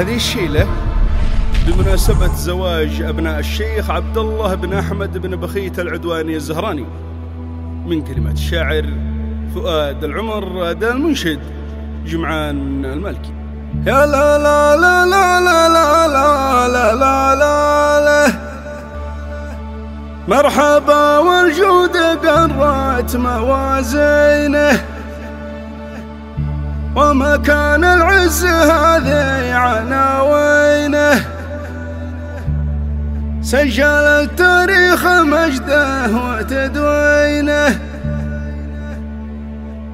هذه الشيلة بمناسبة زواج أبناء الشيخ عبد الله بن أحمد بن بخيت العدواني الزهراني من كلمات الشاعر فؤاد العمر دا المنشد جمعان المالكي يا لا لا لا لا لا لا لا لا لا لا لا مرحبا والجود قرات موازينه وما كان العز هذه عناوينه سجل التاريخ مجده وتدوينه.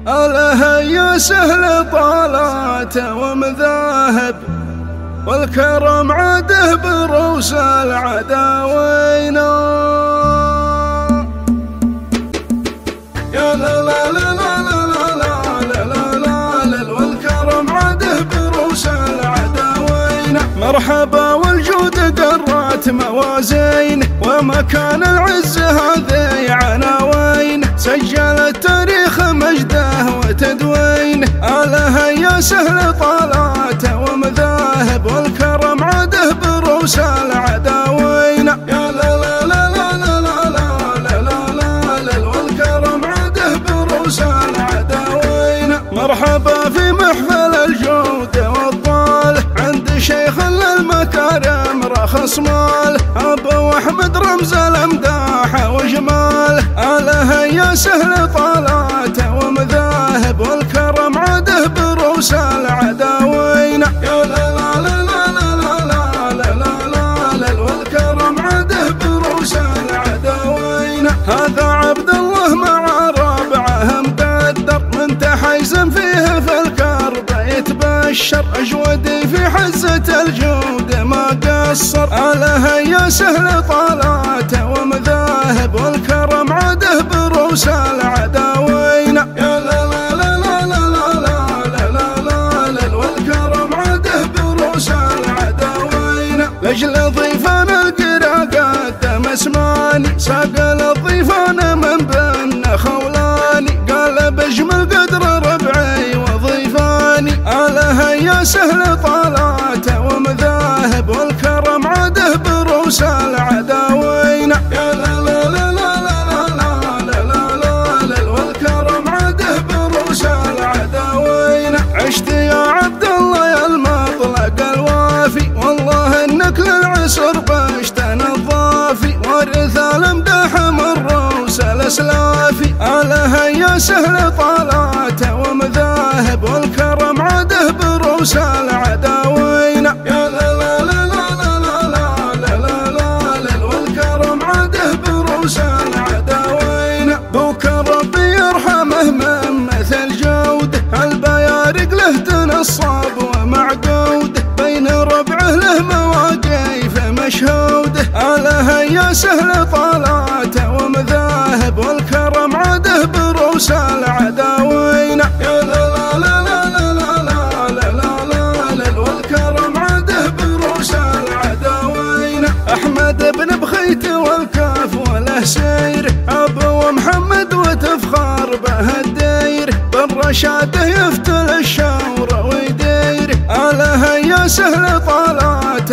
أله يا سهل طالات ومذاهب والكرم عاده بروس العداوين. يا لا لا لا مرحبا والجود قرات موازين ومكان العز هذه عناوين سجل التاريخ مجده وتدوين آله يا سهل طالات ومذاهب والكرم عاده بروس العداوين يا لا لا لا لا لا لا لا لا لا والكرم عاده بروس العداوين مرحبا في محفل شيخ للمكارم رخص مال ابو احمد رمز الامداح وجمال اله يا سهل طالات ومذاهب والكرم عاده بروس العداوين يا لا لا لا لا لا لا لا لا لا والكرم عاده بروس العداوين هذا يتبشر اجودي في حزة الجود ما قصر اله يا سهل طالات ومذاهب والكرم عاده بروس العداوين يا لا لا لا لا لا لا لا لا لا والكرم عاده بروس العداوين لاجل ضيفان القرا قدم اسماني ساق سهل طالات ومذاهب والكرم عاده بروس العداوين يا لا لا لا لا لا لا لا لا لا والكرم عاده بروس العداوين عشت يا عبد الله يا المطلق الوافي والله انك للعسر الاسلافي اله يا سهل طالات ومذاهب والكرم عاده بروس العداوين يا لا لا لا لا لا لا لا لا والكرم عاده بروس العداوين بوك ربي يرحمه من مثل جوده البيارق له تنصاب ومعقود بين ربعه له مواقيف مشهوده اله يا سهل طالات ومذاهب والكرم عاده بروس العداوين يا والكرم احمد بن بخيت وله سير ابو محمد وتفخر به الدير بالرشاده يفتل الشور ويدير اله يا سهل طالات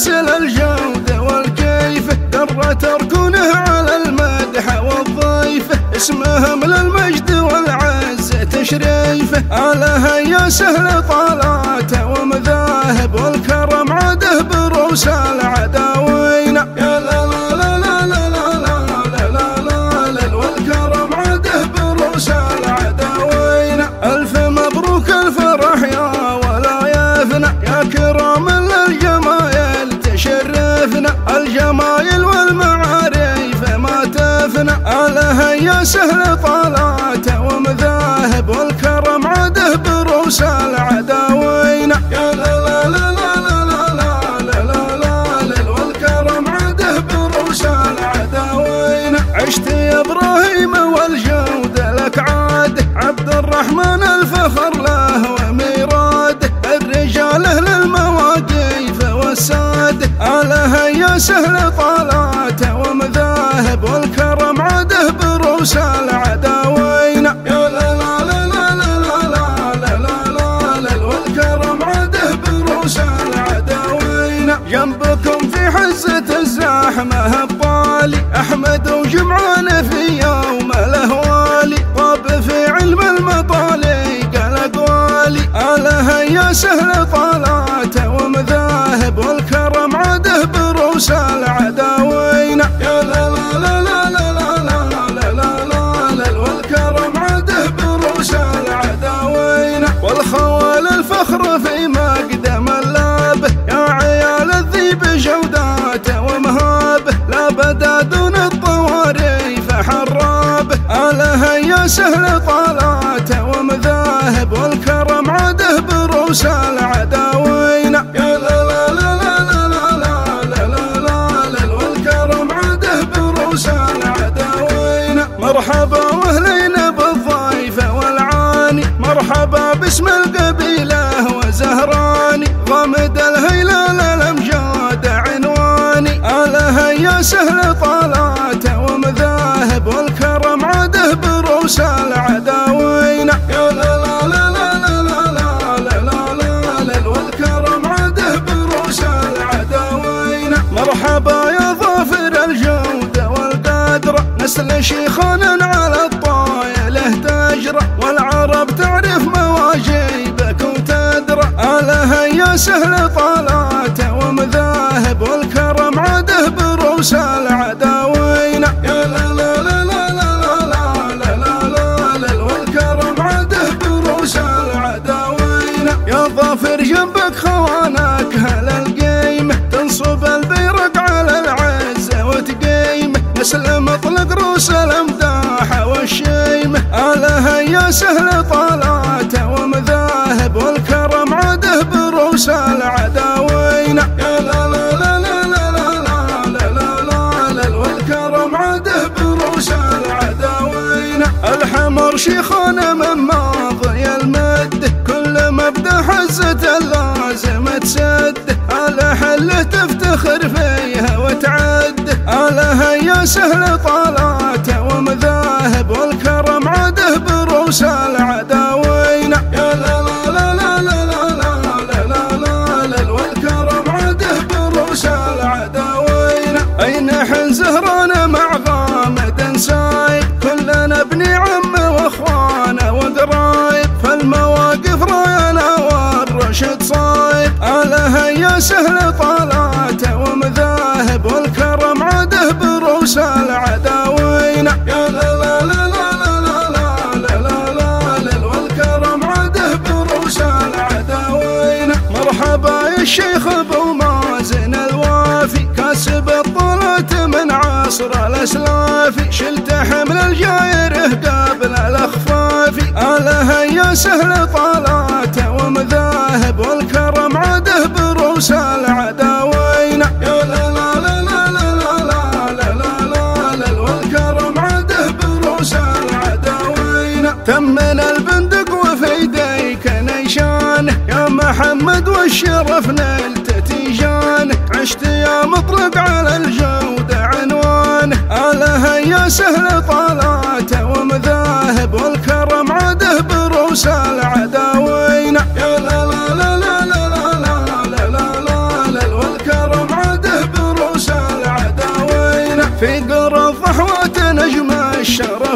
يسأل الجودة والكيف درة تركونه على المدح والضيف. اسمها من المجد والعزة تشريفة على هيا سهل طالاته ومذاهب والكرم عده بروس العداوة. الرحمن الفخر له وميراده الرجال أهل المواقيف والساده على يا سهل طالاته ومذاهب والكرم عده بروس العداوين يا لا لا لا لا لا لا لا والكرم عده بروس العداوين جنبكم في حزة الزحمة الطالي أحمد وجمعان سهل طالاته ومذاهب والكرم عده بروس العداوين يا لا لا لا لا لا لا لا لا لا والكرم عده بروس العداوين والخوال الفخر في مقدم اللابه يا عيال الذيب جوداته ومهابه لا بدا دون الطواريف حرابه اله يا سهل طالاته بروس العداوين يا لا لا لا لا لا لا لا لا لا لا والكرم عده بروس العداوين مرحبا واهلين بالضيف والعاني مرحبا باسم القبيله وزهراني غمد الهيلال الامجاد عنواني اله يا سهل طالاته ومذاهب والكرم عده بروس العداوين يا لا الاصل شيخنا على الطاي له تجرى والعرب تعرف مواجيبك وتدرى على هيا سهل طالاته ومذاهب والكرم عاده بروس العداله سهل طالاته ومذاهب والكرم عده بروس العداوين يا لا لا لا لا لا لا لا لا لا والكرم عده بروس العداوين الحمر شيخنا من ماضي المد كل مبدا حزة اللازم تسد على حله تفتخر فيها وتعد على يا سهل طالاته ومذاهب والكرم عده بروس العداوين يا لا لا لا لا لا لا لا لا لا والكرم عده بروس العداوين أين حن زهران مع غامد سايب كلنا ابن عم واخوانه وقرايب فالمواقف راينا والرشد صايب آله يا سهل طالاته ومذاهب والكرم عده بروس العداوين يا لا الشيخ ابو مازن الوافي كاسب الطلة من عصر الاسلافي شلت حمل الجايره قبل الاخفافي اله يا سهل طالاته ومذاهب والكرم عده بروس العداوين يا لا لا لا لا لا لا لا لا لا والكرم عده بروس العداوين تمن محمد والشرف نلت تيجانه عشت يا مطلق على الجودة عنوانه آله يا سهل طالاته ومذاهب والكرم عده بروس العداوين يا لا لا لا لا لا لا لا لا لا لا والكرم عده بروس العداوين في قرى ضحوة نجم الشرف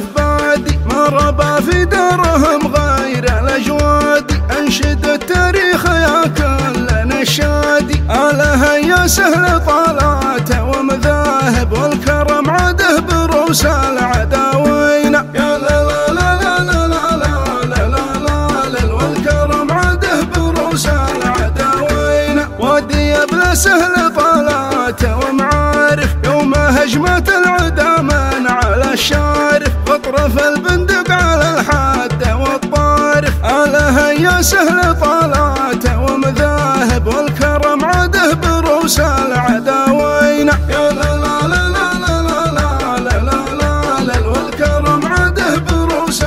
سهل طالاته ومذاهب والكرم عده بروس العداوين يا لا لا لا لا لا لا لا لا لا والكرم عده بروس العداوين ودي بلا سهل طالاته ومعارف يوم هجمت العدا من على الشارف واطرف البندق على الحادة والطارف آله يا سهل طالاته بروس العداوين يا والكرم بروس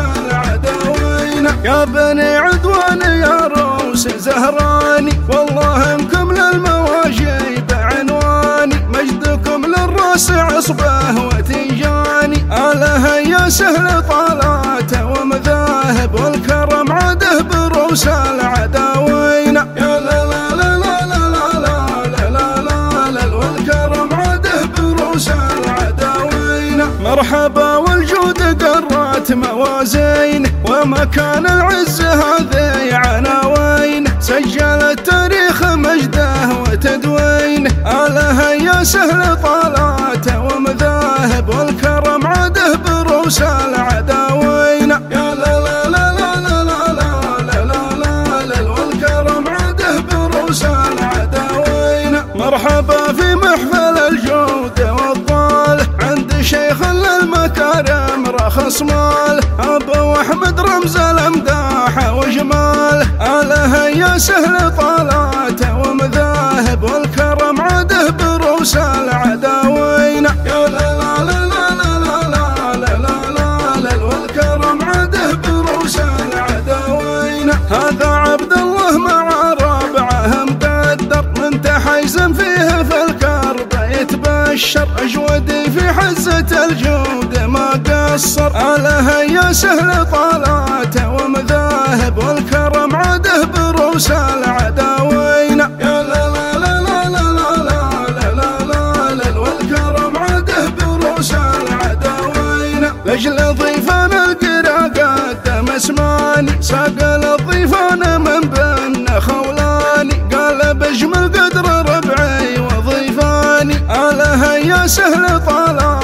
يا بني عدوان يا روس زهراني والله انكم للمواجيب عنواني مجدكم للراس عصبه وتنجاني آله يا سهل طالاته ومذاهب والكرم عده بروس العداوين مرحبا والجود قرات موازين ومكان العز هذه عناوين سجل التاريخ مجده وتدوين. آله يا سهل طالاته ومذاهب والكرم عده بروس العداوين. رخص مال أبو أحمد رمز الأمداح وجمال. اله يا سهل طالاته ومذاهب والكرم عده بروس العداوين ما قصر اله يا سهل طالاته ومذاهب والكرم عده بروس العداوين يا لا لا لا لا لا لا لا لا لا والكرم عده بروس العداوين لاجل ضيفان القرا قدم اسماني ساق الضيفان من بن خولاني قال بجمل قدر ربعي وضيفاني اله يا سهل طالاته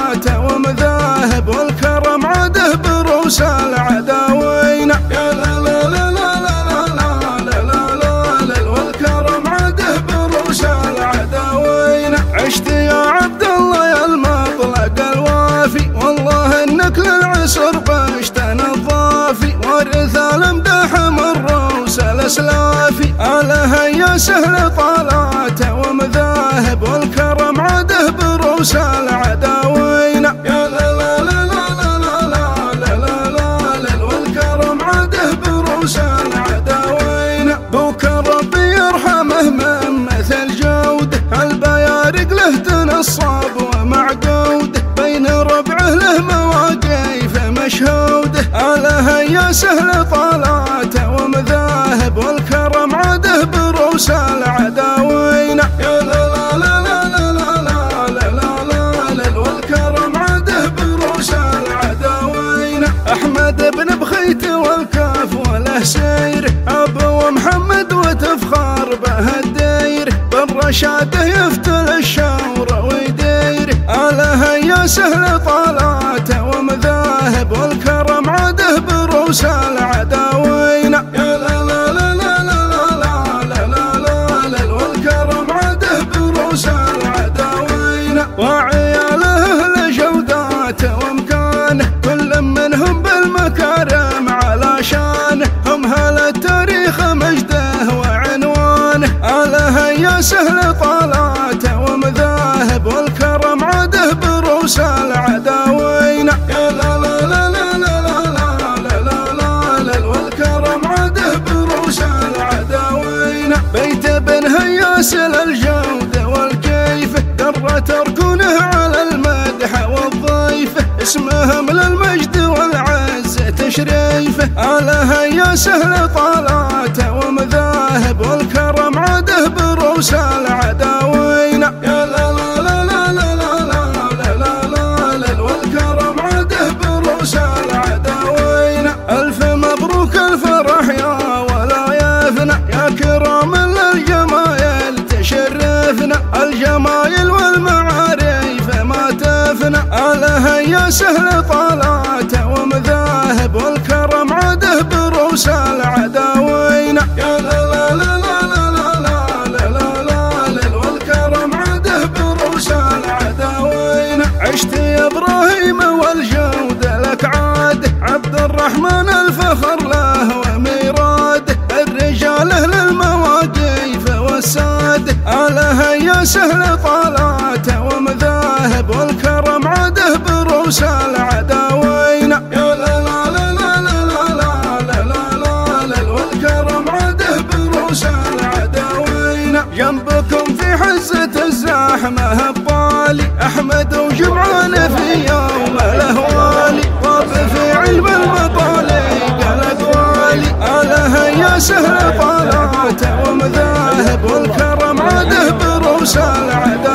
سهل طالاته ومذاهب والكرم عده بروس العداوين يا لا لا لا لا لا لا لا لا لا لا والكرم عده بروس العداوين بوك ربي يرحمه من مثل جوده البيارق له تنصاب ومعقود بين ربعه له مواقيف مشهوده اله يا سهل طالاته شاده يفتل الشاور ويدير على هيا سهل طالاته ومذاهب والكرم عاده بروساله. سهل طالاته ومذاهب والكرم عده بروس العداوين أحمد وجمعان في يوم الاهوالي في علم المطالي قال اقوالي اله يا سهل طالاته ومذاهب والكرم عاده بروس العداوين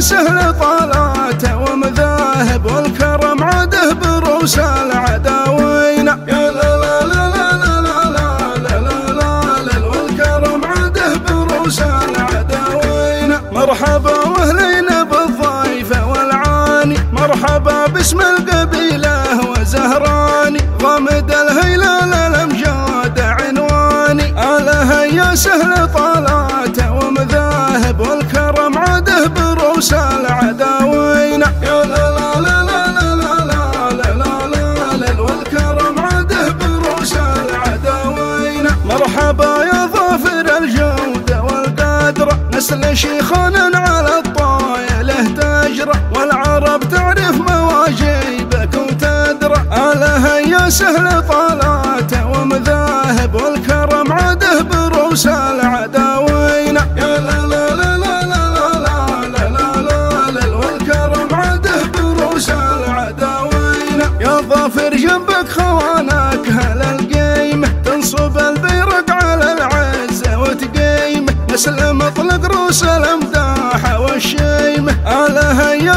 سهل طالاته ومذاهب والكرم عاده بروس العداوين يا لا لا لا لا لا لا لا لا والكرم عاده بروس العداوين مرحبا واهلين بالضيف والعاني مرحبا باسم القبيله وزهراني غمد الهيلال الامجاد عنواني اله يا سهل طالاته بروس العداوين يا والكرم مرحبا يا ظافر الجودة نسل شيخان على الطايله تجرى والعرب تعرف مواجيبك وتدرى اله يا سهل طالاته ومذاهب والكرم عاده بروس العداوين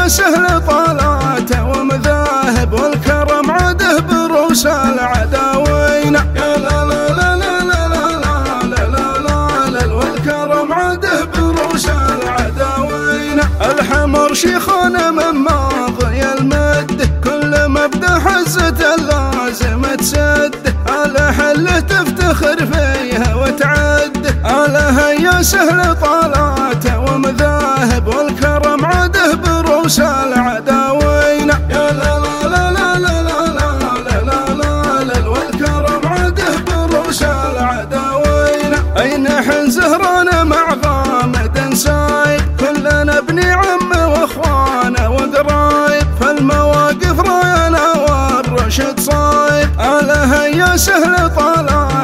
سهل طالاته ومذاهب والكرم عاده بروس العداوين يا لا لا لا لا لا لا لا لا لا لا والكرم عاده بروس العداوين الحمر شيخنا من ماضي المد كل مبدا حزة اللازم تسد على حل تفتخر فيها وتعد اله يا سهل طالاته ومذاهب والكرم عاده بروس العداوين يا لا لا لا لا لا لا لا لا لا لا والكرم عاده بروس العداوين اين حن زهران مع غامد سايب كلنا ابني عم واخوانه وقرايب فالمواقف راينا والرشد صايب اله يا سهل طالاته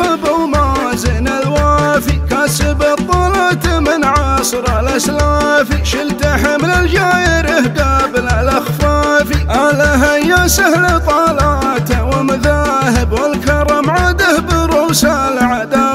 الشيخ ابو مازن الوافي. كاسب الطلعة من عصر الأسلافي. شلت حمل الجايره قبل الأخفافي. آلة يا سهل طالاته ومذاهب والكرم عاده بروس العداوين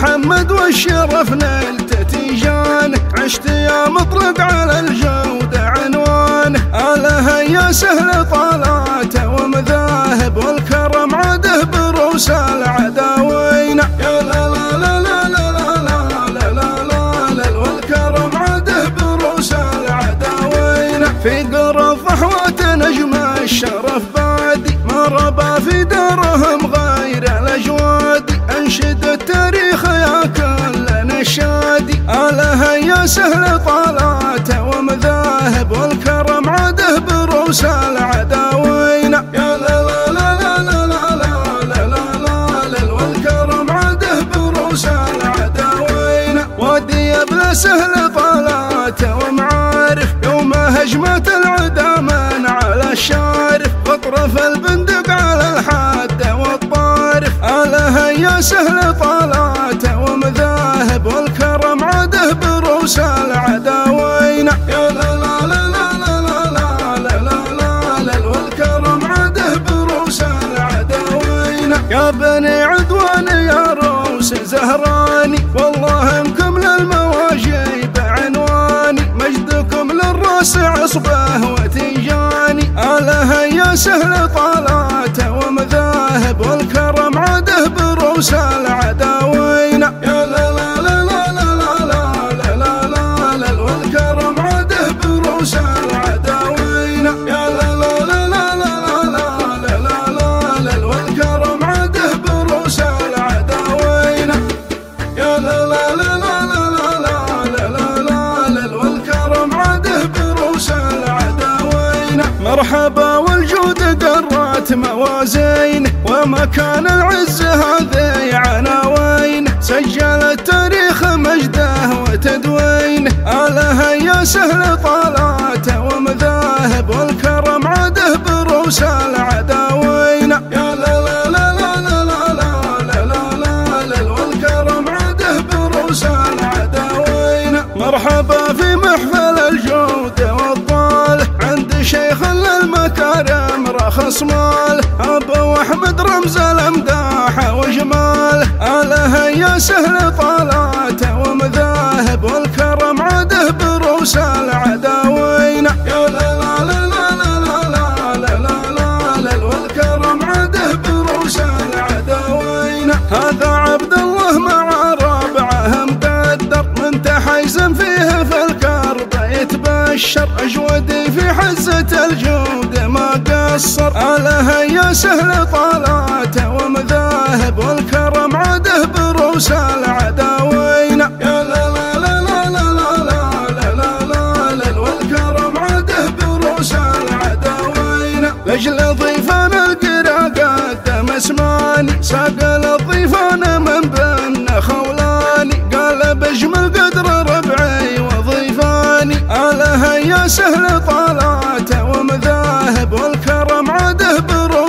محمد والشرف نلت تيجان عشت يا مطلق على الجودة عنوان اله يا سهل طالاته ومذاهب والكرم عاده بروس العداوين يا لا لا لا لا لا لا لا لا والكرم عاده بروس العداوين في سهل طالاته ومذاهب والكرم عاده بروس العداوين يا لا لا لا لا لا لا لا لا والكرم عاده بروس العداوين وادي بلا سهل طالاته ومعارف يوم هجمت العدا من على الشارف واطرف البندق على الحاد والطارف اله يا سهل طالاته بروس العداوين يا لا لا لا لا لا لا لا لا لا والكرم عاده بروس العداوين يا بني عدوان يا روس زهراني والله مكمل المواجيب عنواني مجدكم للراس عصبه وتيجاني اله يا سهل طالاته ومذاهب والكرم عاده بروس العداوين ومكان العز هذه عناوين سجل التاريخ مجده وتدوين آلها يا سهل طالاته ومذاهب والكرم عاده بروس العداوين يا لا لا لا لا لا لا لا لا والكرم عاده بروس العداوين مرحبا في الصمال ابو احمد رمز الامداح وجمال اله يا سهل طالاته ومذاهب والكرم عده بروس العداوين يا لا لا لا هذا عبد الله مع مقدر من فيه في الكرب يتبشر اجود قصر اله يا سهل طالاته ومذاهب والكرم عاده بروس العداوين يا لا لا لا لا لا لا لا لا والكرم عاده بروس العداوين لاجل ضيفان القرا قدم اسماني ساق الضيفان من بن خولاني قال بجمل قدر ربعي وضيفاني آله يا سهل طالاته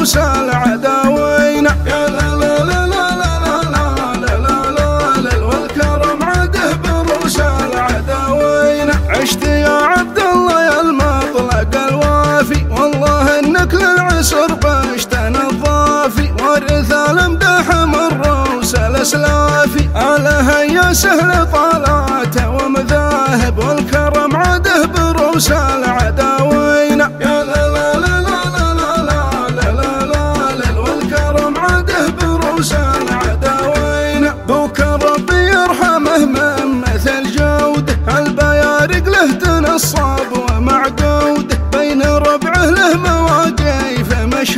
بروس العداوين يا لا لا لا لا لا لا لا لا لا لا والكرم عاده بروس العداوين عشت يا عبد الله يا المطلق الوافي والله انك للعسر بشت الضافي ورث الامداح من روس الاسلافي آله يا سهل طالاته ومذاهب والكرم عاده بروس العداوين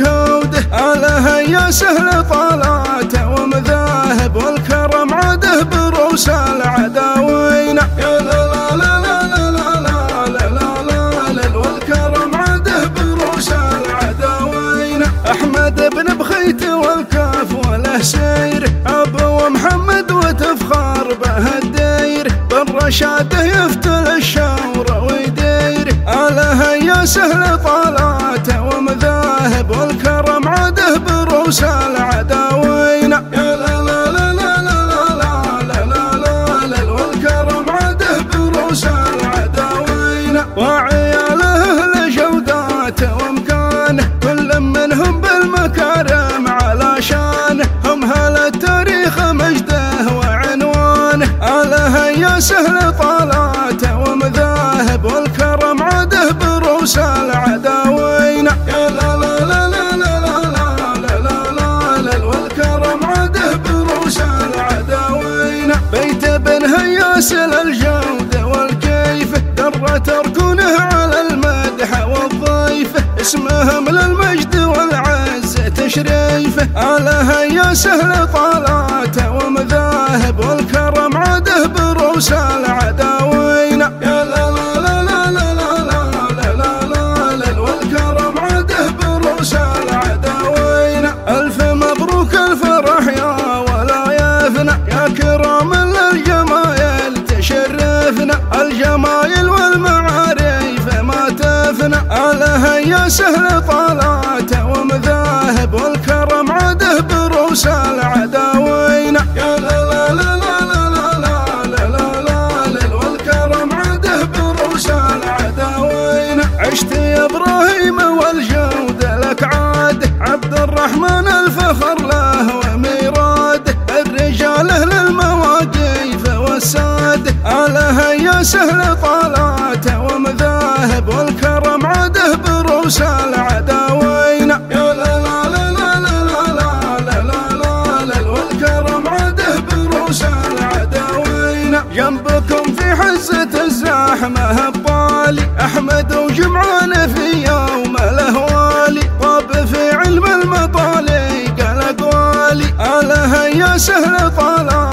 مواقيف مشهوده آله يا سهل طالاته ومذاهب والكرم عاده بروس العداوين يا لا لا لا لا لا لا لا لا لا والكرم عاده بروس العداوين احمد بن بخيت والكاف وله سير ابو محمد وتفخر به الدير بالرشاده يفتل الشور ويدير اله يا سهل طالاته Shala. سهل طالاته ومذاهب والكرم عاده بروس العداوين يا لا لا لا لا لا لا لا لا لا والكرم عاده بروس العداوين ألف مبروك الفرح يا ولا يفنى يا كرام للجمايل تشرفنا الجمايل والمعارف ما تفنى آله يا سهل شهر طلع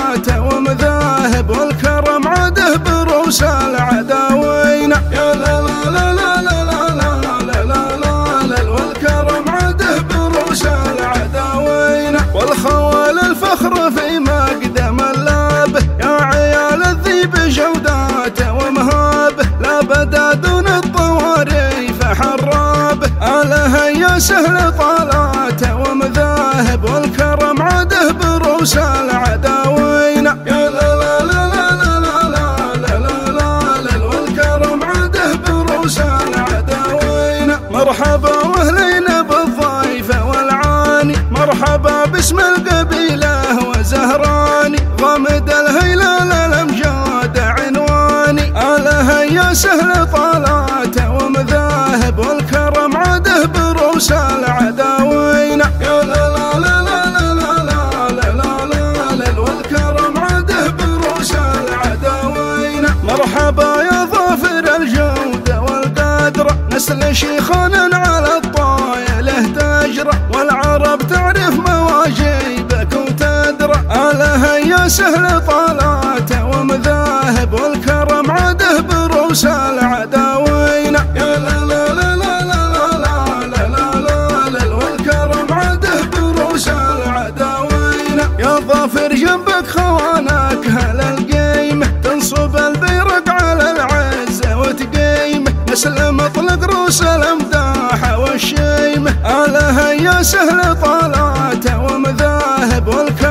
بروس العداوين يا لا لا لا لا لا لا لا لا لا لا والكرم عده بروس العداوين مرحبا واهلين بالضيف والعاني مرحبا باسم القبيله وزهراني غامد الهيلال الامجاد عنواني اله يا سهل طالاته ومذاهب والكرم عده بروس العداوين سهل طالاته ومذاهب والكرم عده بروس العداوين يا لا لا لا لا لا لا لا لا لا والكرم عده بروس العداوين يا ظافر جنبك خوانك هل القيمة تنصب البيرق على العزة وتقيمه نسل مطلق روس الامداح والشيمة آله يا سهل طالاته ومذاهب والكرم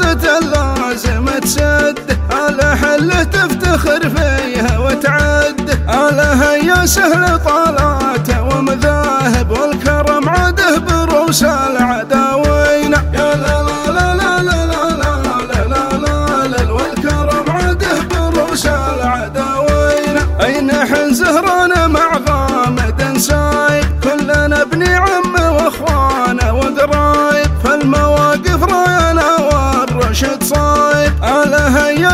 حزة اللازم تسد. على حله تفتخر فيها وتعد. آله يا سهل طالاته ومذاهب والكرم عده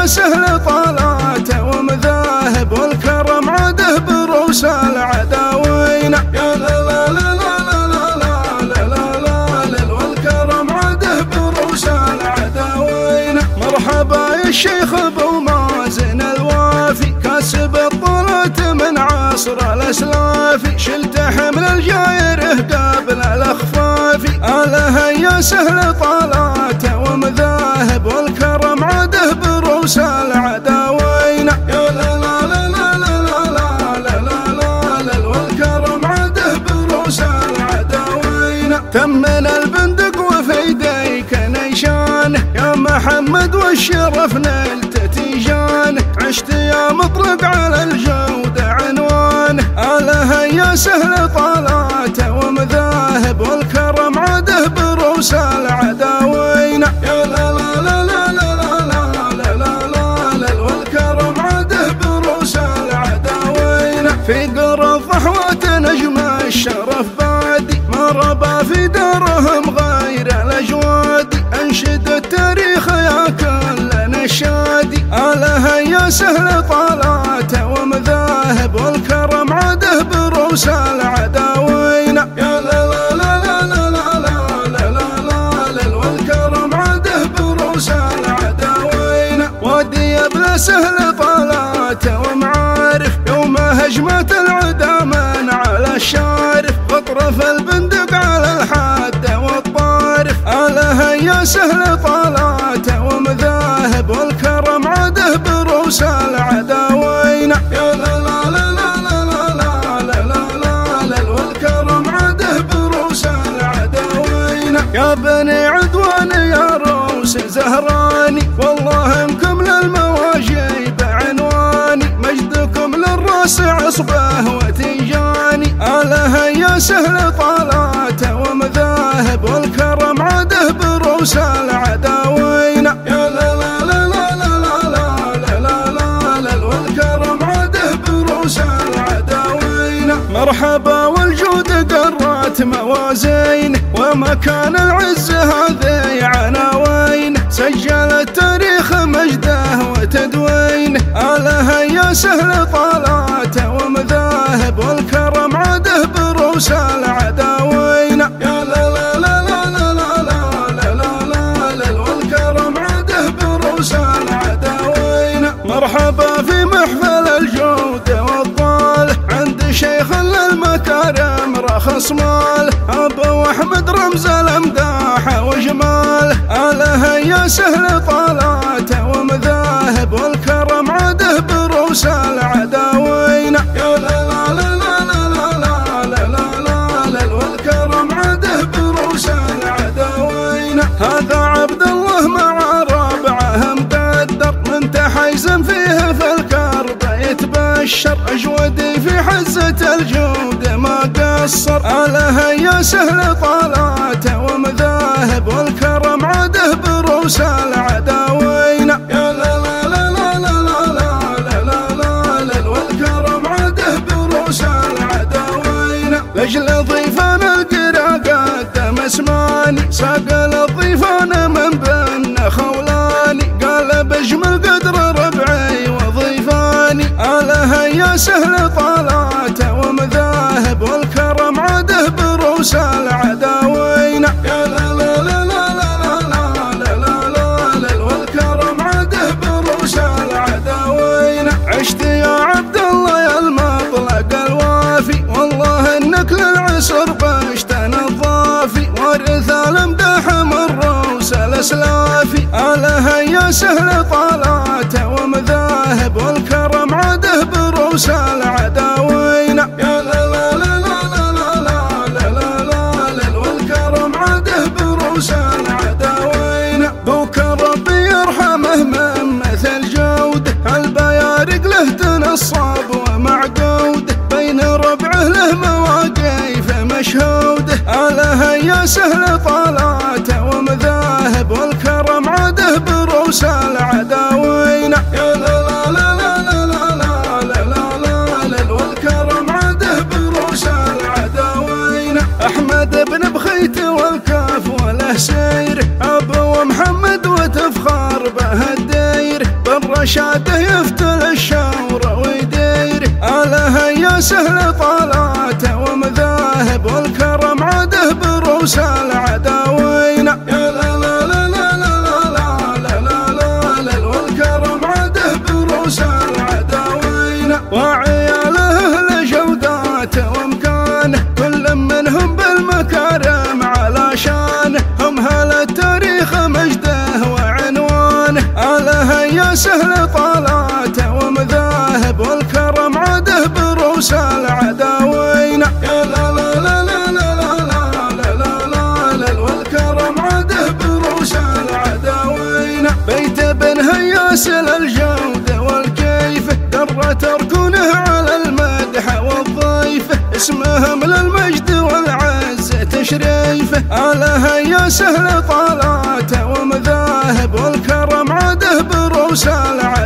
سهل طالاته ومذاهب والكرم عده بروس العداوين يا لا لا لا لا لا لا لا لا لا والكرم عده بروس العداوين مرحبا يا الشيخ ابو مازن الوافي كاسب الطلعة من عصر الاسلافي شلت حمل الجايره قبل الاخفافي اله يا سهل طالاته ومذاهب والكرم عده بروس العداوين يا لا لا لا لا لا لا لا لا لا والكرم عده بروس العداوين تمن البندق وفي يديك نيشان يا محمد والشرف نلت تيجان عشت يا مطرق على الجودة عنوان آله يا سهل طالاته ومذاهب والكرم عده بروس العداوين سهل طالاته ومذاهب والكرم عده بروس العداوين يا لا لا لا لا لا لا لا لا لا والكرم عده بروس العداوين ودي بلا سهل طالاته ومعارف يوم هجمت العدا من على الشارف غطرف البندق على الحاد والطارف آله يا سهل طالاته بروس العداوين يا لا لا لا لا لا لا لا لا والكرم عده بروس العداوين يا بني عدوان يا روس زهراني والله انكم للمواجيب عنواني مجدكم للراس عصبه وتيجاني آله يا سهل طالاته ومذاهب والكرم عده بروس العداوين مرحبا والجود قرات موازين ومكان العز هذه عناوين سجل التاريخ مجده وتدوين آله يا سهل طالاته ومذاهب والكرم عده بروس العداوين يا لا لا لا لا لا لا لا لا لا والكرم عده بروس العداوين مرحبا شيخ للمكارم رخ الخصمال أبو أحمد رمز الأمداح وجمال. أله يا سهل طالاته ومذاهب والكرم عده بروس العداوين يتبشر اجودي في حزة الجود ما قصر اله يا سهل طالاته ومذاهب والكرم عده بروس العداوين يا لا لا لا لا لا لا لا لا لا والكرم عده بروس العداوين لاجل ضيفان القرا قدم اسماني ساق سهل طالاته ومذاهب والكرم عده بروس العداوين يا لا لا لا لا لا لا لا لا والكرم عشت يا عبد الله يا المطلق الوافي والله انك للعسر الامداح من روس الاسلافي اله يا سهل طالاته ومذاهب والكرم بروس العداوين يا لا لا لا لا لا لا لا لا لا لا والكرم عده بروس العداوين بوك ربي يرحمه من مثل جوده البيارق له تنصاب ومعقوده بين ربعه له مواقيف مشهوده اله يا سهل طالاته ومذاهب والكرم عده بروس العداوين الشير أبو محمد وتفخر به الدير بالرشاده يفتل الشاور ويدير. على هيا سهل طالاته ومذاهب والكرم عاده بروساله يسأل الجودة والكيف. درة تركونه على المدح والضيف. اسمها من المجد والعزة تشريف. على هيا سهل طالاته ومذاهب والكرم عاده بروس العزة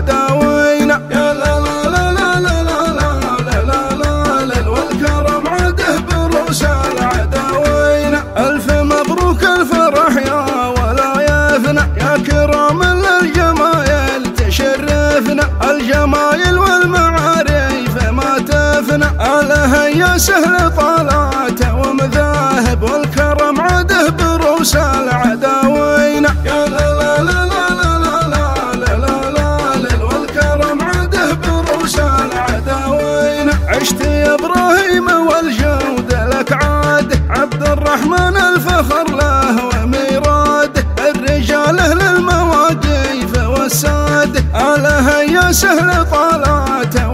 سهل طالاته ومذاهب والكرم عده بروس العداوين يا لا لا لا لا لا لا لا لا لا لا والكرم عده بروس العداوين عشت يا إبراهيم والجود لك عاد عبد الرحمن الفخر له وميراده الرجال للمواقيف والساد اله يا سهل طالاته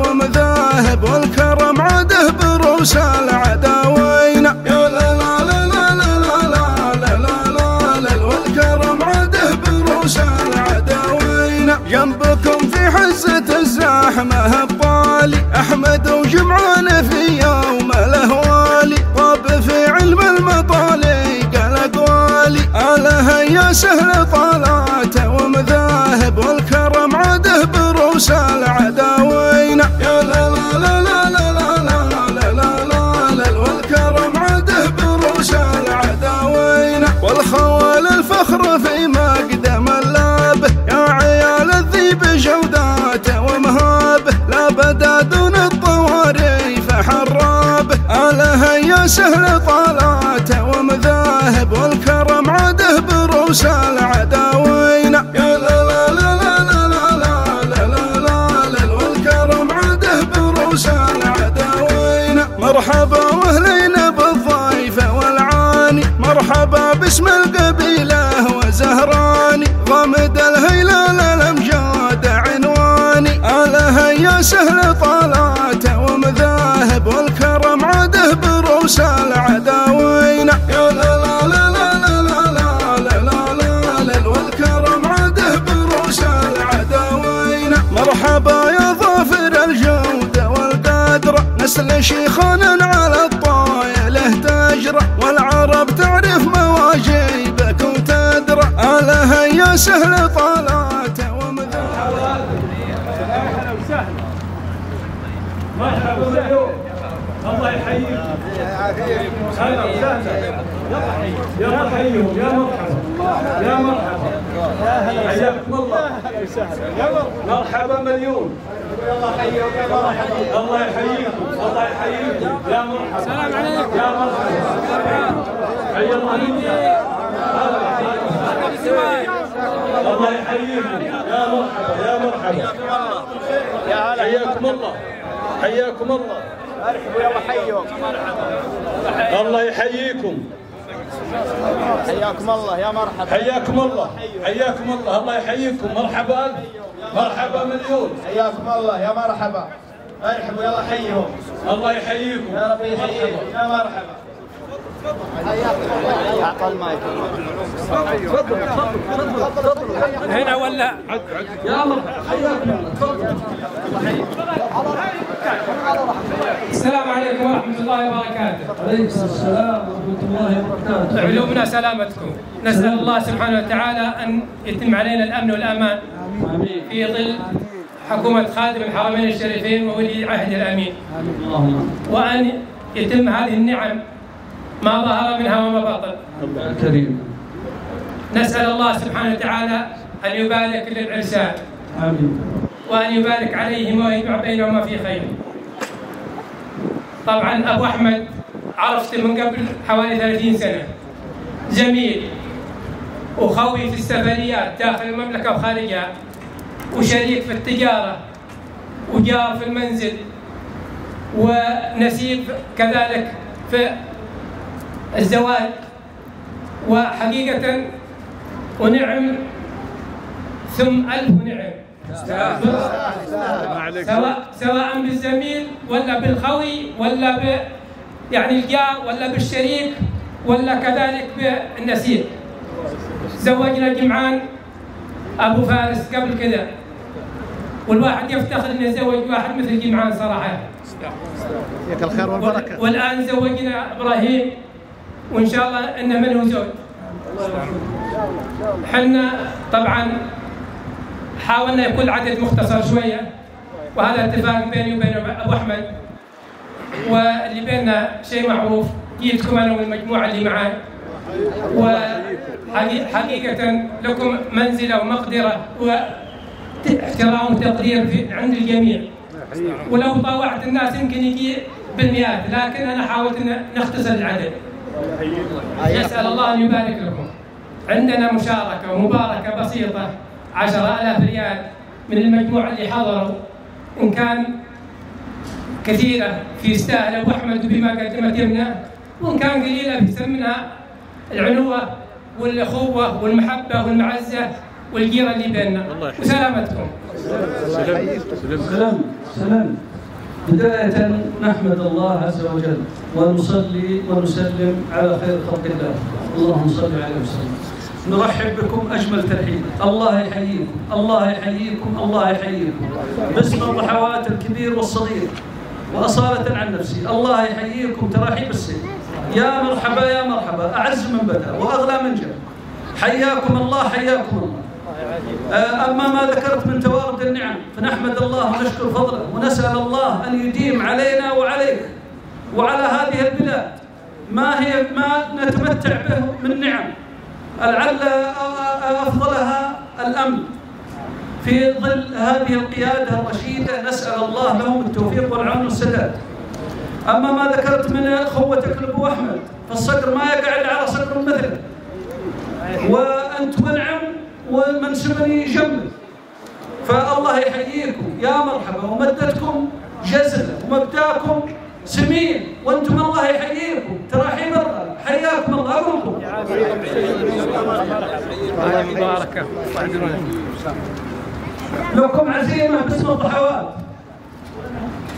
بروس العداوين يا لا لا لا لا لا لا لا لا لا لا والكرم عده بروس العداوين جنبكم في حزة الزحمة بطالي أحمد وجمعان في يوم الأهوالي طاب في علم المطالي قال أقوالي أله يا سهل طالاته ومذاهب والكرم عده بروس العداوين يا لا لا لا لا لا والخوال الفخر في مقدم اللابه يا عيال الذيب جوداته ومهابه لا بدا دون الطواري فحرابه اله يا سهل طالاته ومذاهب والكرم عده بروس العداوين. يا باسم القبيلة وزهراني غمد الهيلال الأمجاد عنواني على يا سهل طالاته ومذاهب والكرم عده بروس العداوين يا لا لا لا لا لا لا لا لا والكرم عده بروس العداوين مرحبا يا ظافر الجودة والقدرة نسل شيخان على الطايله تجرى والعرب يا سهل طالاته ومذاهب مرحبا الله يحييك هلا وسهلا يلا حيهم يا مرحبا يا مرحبا حياكم الله مرحبا مليون الله يحييكم الله يحييكم يا مرحبا يا مرحبا حي الله الله يحييكم يا مرحبا يا مرحبا حياكم الله حياكم الله ارحبوا يلا حيوا الله يحييكم حياكم الله يا مرحبا حياكم الله حياكم الله الله يحييكم مرحبا مرحبا مليون حياكم الله يا مرحبا ارحبوا يلا حيوا الله يحييكم يا رب يحييكم يا مرحبا. هنا ولا السلام عليكم ورحمة الله وبركاته. عليكم السلام ورحمة الله وبركاته. علومنا سلامتكم. نسأل الله سبحانه وتعالى أن يتم علينا الأمن والأمان. آمين. في ظل حكومة خادم الحرمين الشريفين وولي عهد الأمين. آمين. اللهم. وأن يتم هذه النعم ما ظهر منها وما بطن الكريم. نسأل الله سبحانه وتعالى أن يبارك للعرسان آمين. وأن يبارك عليهم ويجمع بينهما في خير. طبعا أبو أحمد عرفت من قبل حوالي 30 سنة. جميل. وخوي في السفريات داخل المملكة وخارجها. وشريك في التجارة. وجار في المنزل. ونسيب كذلك في الزواج وحقيقة ونعم ثم ألف نعم. سواء سواء بالزميل ولا بالخوي ولا ب يعني الجار ولا بالشريك ولا كذلك بالنسيب زوجنا جمعان أبو فارس قبل كذا والواحد يفتخر إنه يزوج واحد مثل جمعان صراحة. ياك الخير والبركة. والآن زوجنا إبراهيم. وإن شاء الله إنه منه زوج. حنا طبعا حاولنا يكون العدد مختصر شوية وهذا اتفاق بيني وبين أبو أحمد. واللي بيننا شيء معروف جيتكم أنا والمجموعة اللي معاي. وحقيقة لكم منزلة ومقدرة واحترام وتقدير عند الجميع. ولو طاوعت الناس يمكن يجي بالمئات لكن أنا حاولت إن نختصر العدد. نسأل الله أن يبارك لكم. عندنا مشاركة ومباركه بسيطة عشرة آلاف ريال من المجموعة اللي حضروا. إن كان كثيرة في يستاهل أبو أحمد بما قدمت يمنى وإن كان قليلة في سمنها العنوة والأخوة والمحبة والمعزة والجيرة اللي بيننا. وسلامتكم. سلام. سلام. بداية نحمد الله عز وجل ونصلي ونسلم على خير خلق الله. اللهم صل عليه وسلم نرحب بكم أجمل ترحيب. الله يحييكم الله يحييكم الله يحييكم. باسم الضحوات الكبير والصغير. وأصالة عن نفسي. الله يحييكم تراحيب السيف يا مرحبا يا مرحبا. أعز من بدا وأغلى من جاء حياكم الله حياكم الله. أما ما ذكرت من توارد النعم فنحمد الله ونشكر فضله ونسأل الله أن يديم علينا وعليك وعلى هذه البلاد ما هي ما نتمتع به من نعم. لعل أفضلها الأمن في ظل هذه القيادة الرشيدة. نسأل الله لهم التوفيق والعون والسداد. أما ما ذكرت من أخوتك لأبو أحمد فالصقر ما يقع إلا على صقر مثله وأنت منعم ومنسبني جنبك فالله يحييكم. يا مرحبا. ومدتكم جزلة ومبداكم سمين. وأنتم الله يحييكم. تراحيم حياكم الله. مباركة لكم عزيمة باسم الضحوات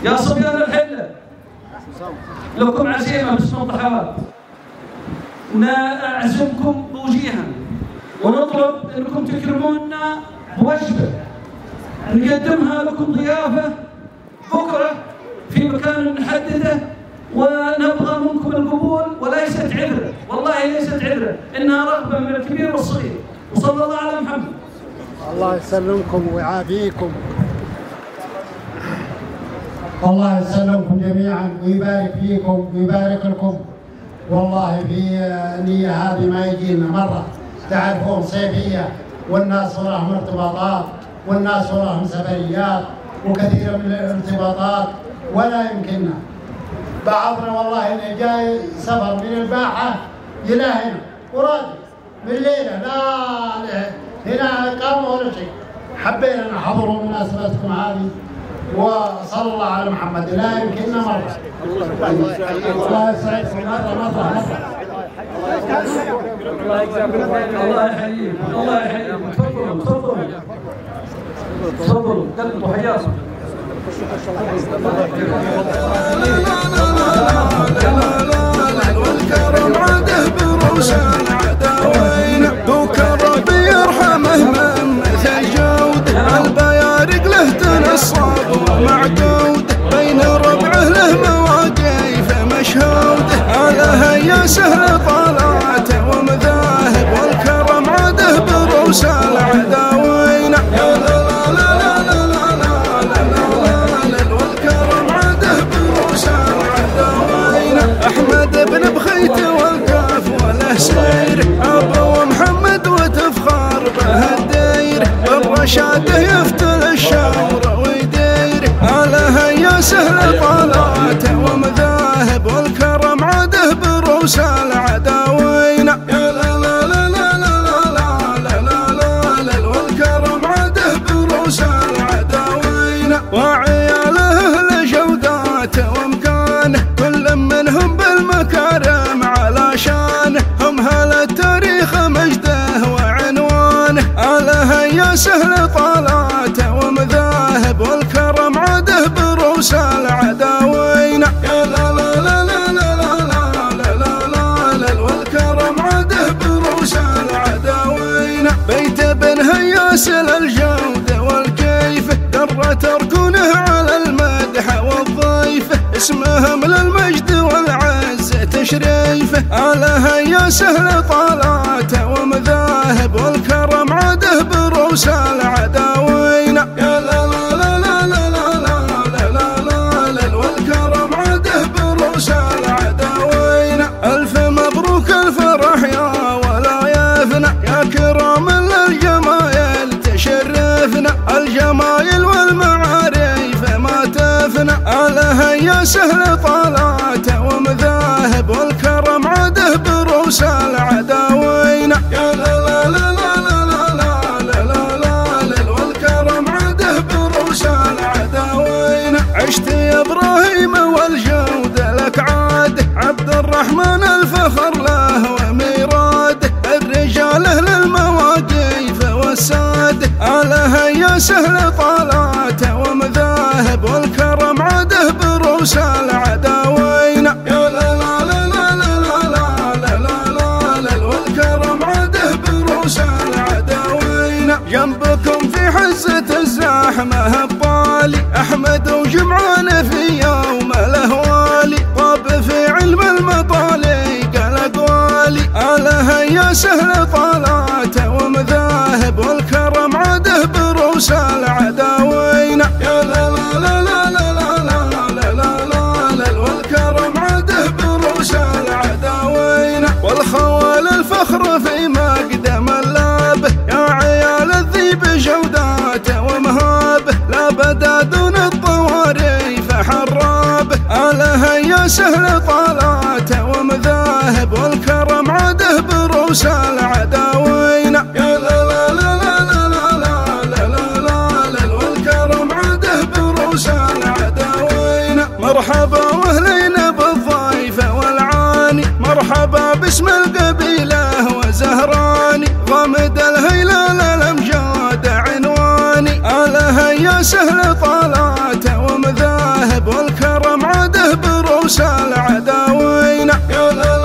يا صبيان الحلة. لكم عزيمة باسم الضحوات نعزمكم بوجيها ونطلب أنكم تكرمونا بوجبة. نقدمها لكم ضيافة بكرة في مكان نحدده ونبغى منكم القبول وليست عذره والله ليست عذره إنها رغبة من الكبير والصغير. وصلى الله على محمد. الله يسلمكم ويعافيكم. الله يسلمكم جميعا. ويبارك فيكم ويبارك لكم. والله في نية هذه ما يجينا مرة. تعرفون صيفية والناس وراهم ارتباطات والناس وراهم سفريات وكثير من الارتباطات ولا يمكننا. بعضنا والله اللي جاي سفر من الباحة إلى هنا وراضي من ليلة لا هنا إقامة ولا شيء. حبينا نحضروا مناسبتكم هذه وصلى الله على محمد. لا يمكننا مرة. الله يسعدكم مرة مرة مرة. الله يحييك الله يحييك تفضلوا تفضلوا تفضلوا قدموا حياكم والكرم عده بروس العداوين بكر بيرحمه من مثل جود البيارق له تنصب ومعدود بين ربعه له مواقيف مشهوده على هيا سهر طلعته ومذاهب والكرم عاده بروس العداوين والكرم عاده بروس العداوين احمد بن بخيت والكاف وله سير ابو محمد وتفخر به الدير برشاده يفتل الشاور ويدير على هيا سهر طلعته ومذاهب والكرم عده بروس العداوين يا لا لا لا لا لا لا لا لا لا لا والكرم عده بروس العداوين وعياله أهل جوداته كل منهم بالمكارم على شانه هم هل التاريخ مجده وعنوانه سهل طالاته يسأل الجودة والكيف درة تركونه على المدح والضيف. اسمها من المجد والعزة تشريفة على هيا سهل طالاته ومذاهب والكرم عاده بروس العداوين. سهل طالاته ومذاهب والكرم عده بروس العداوين يا لا لا لا لا لا لا لا لا لا والكرم عده بروس العداوين عشت يا إبراهيم والجود لك عاد عبد الرحمن الفخر له وميراد الرجال أهل المواقيف والساد على هيا سهل طالاته بروس العداوين يا لا لا لا لا لا لا لا لا لا لا والكرم عده بروس العداوين جنبكم في حزة الزحمة الطالي أحمد وجمعان في يوم الأهوالي طاب في علم المطالي قال أقوالي على هيا سهل طالاته ومذاهب والكرم عده بروس العداوين سهل طالاته ومذاهب والكرم عده بروس العداوين بروس العداوين يا لا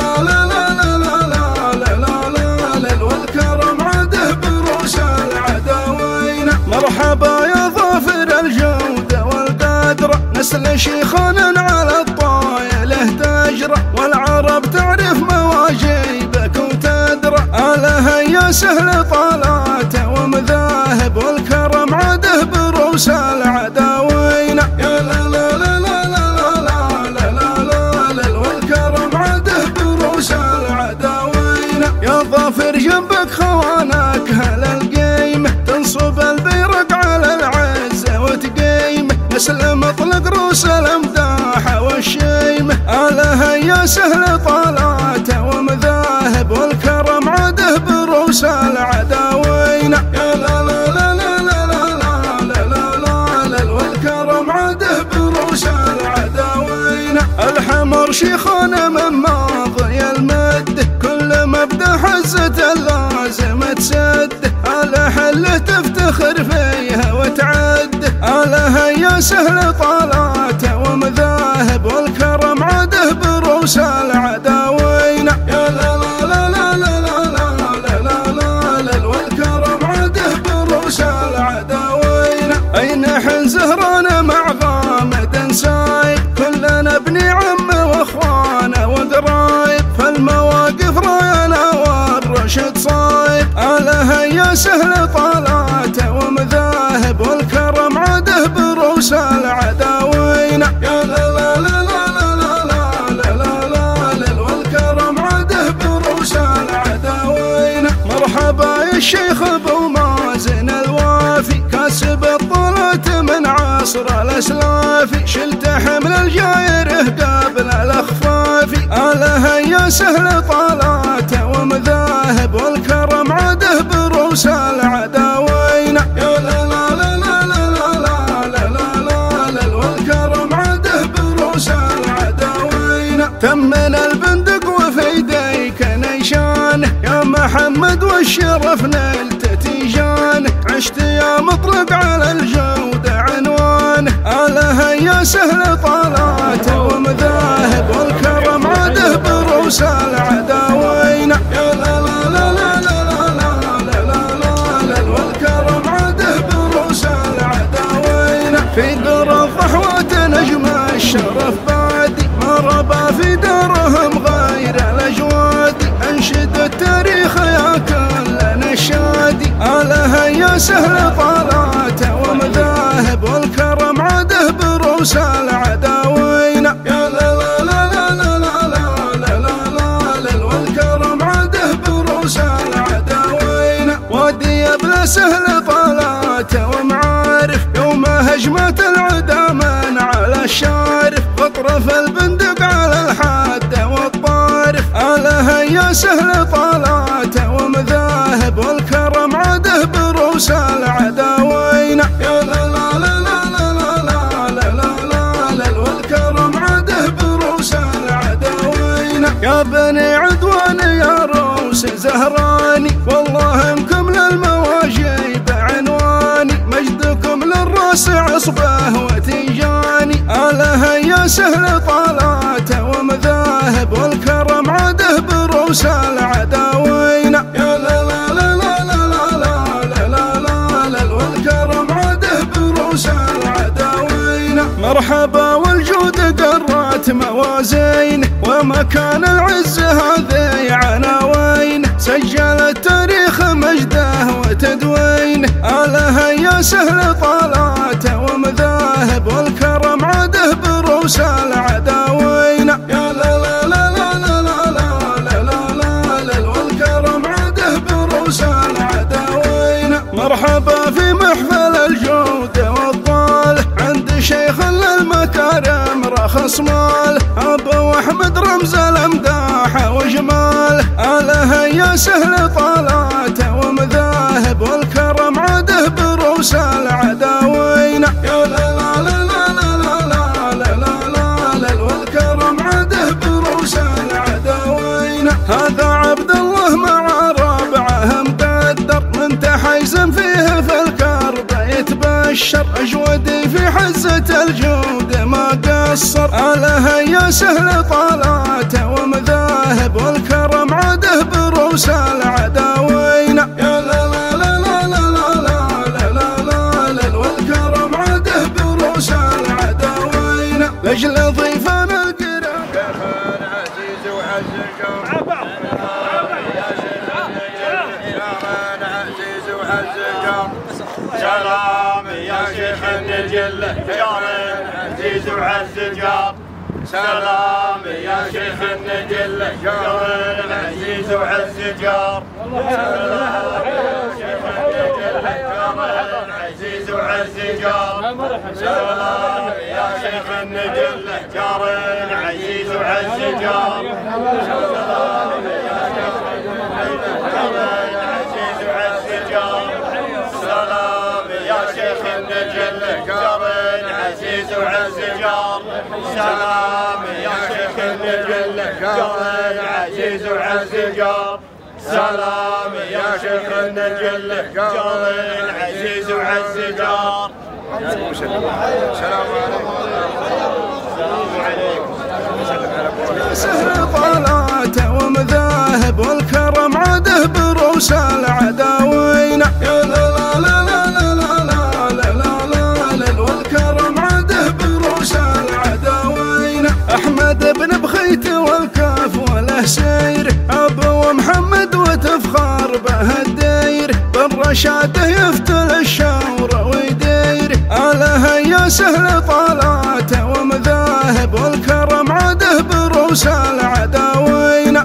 والكرم عده بروس العداوين مرحبا يا ظافر الجودة والقدرة نسل شيخان على الطايله تجرى والعرب تعرف مواجيبك وتدرى آله يا سهل طالاته ومذاهب والكرم عده بروس العداوين سهل طالاته ومذاهب والكرم عده بروس العداوين لا لا لا لا لا لا لا لا لا الحمر شيخنا من ماضي المد كل مبدا حزة اللازم تسد على حله تفتخر فيها وتعد آله يا سهل طالاته ومذاهب والكرم عده بروس العداوين يا لا لا لا لا لا لا لا لا لا والكرم عده بروس العداوين أين حن زهران مع غامد سايب كلنا ابني عم واخوانه وقرايب فالمواقف راينا والرشد صايب آله يا سهل طالاته عصر الاسلافي شلت حمل الجايره قبل الاخفافي آله يا سهل طالاته ومذاهب والكرم عده بروس العداوين يا لا لا لا لا لا لا لا لا لا والكرم عده بروس العداوين تمن البندق وفي يديك نيشان يا محمد والشرف نلت تيجان عشت يا مطرق على يا سهل طالاته ومذاهب والكرم عده بروس العداوين يا لا لا لا لا لا لا لا لا والكرم عده بروس العداوين في قرى ضحوة نجم الشرف بادي ما ربى في دارهم غير الاجواد انشد التاريخ يا كل نشادي آله يا سهل طالاته ومذاهب بروس العداوين يا لا لا لا لا لا لا لا لا لا لا والكرم عده بروس العداوين ودي بلا سهل طالاته ومعارف يوم هجمت العدا من على الشارف واطرف البندق على الحاد والطارف آله يا سهل طالاته ومذاهب والكرم عده بروس العداوين يا لا لا يا بني عدوان يا روس زهراني والله انكم للمواجيب عنواني مجدكم للراس عصبه وتيجاني آله يا سهل طالاته ومذاهب والكرم عده بروس العداوين يا لا لا لا لا لا لا لا لا لا والكرم عده بروس العداوين مرحبا ومكان العز هذه عناوين. سجل التاريخ مجده وتدوين. آله يا سهل طالاته ومذاهب والكرم عده بروس العداوين. خصمال ابو احمد رمز الامداح وجمال اله يا سهل طالاته ومذاهب والكرم عده بروس العداوين يا لا لا لا لا لا لا لا لا لا والكرم عده بروس العداوين هذا عبد الله مع رابعه مقدر من تحيزم فيه في الكرب يتبشر اجودي في حزه الجود قصر على يا سهل طالاته ومذاهب والكرم عده بروس العداوين يا لا لا لا لا لا لا لا لا لا والكرم عده بروس العداوين لجل القرام عزيز وعزيز عزيز وعزيز سلام يا شيخ النجل العزيز وعز الجار سلام يا شيخ النجل شغل العزيز وعز الجار سلام يا شيخ النجل شغل العزيز وعز الجار سلام يا شيخ النجل جار العزيز وعز الجار سلام يا شيخ النجل جار العزيز وعز الجار سلام يا شيخ النجل جار عزيز وعزيز سلام يا شيخ النجل جار عزيز وعزيز سلام يا شيخ النجل جار عزيز وعزيز سلام عليكم سهل طالاته ومذاهب والكرم عده بروس العداوين. يا لا لا أحمد بن بخيت والكاف وله سير. أبو محمد وتفخر به الدير. بالرشاده يفتل الشور ويدير. على يا سهل طالاته ومذاهب والكرم عده بروس العداوين.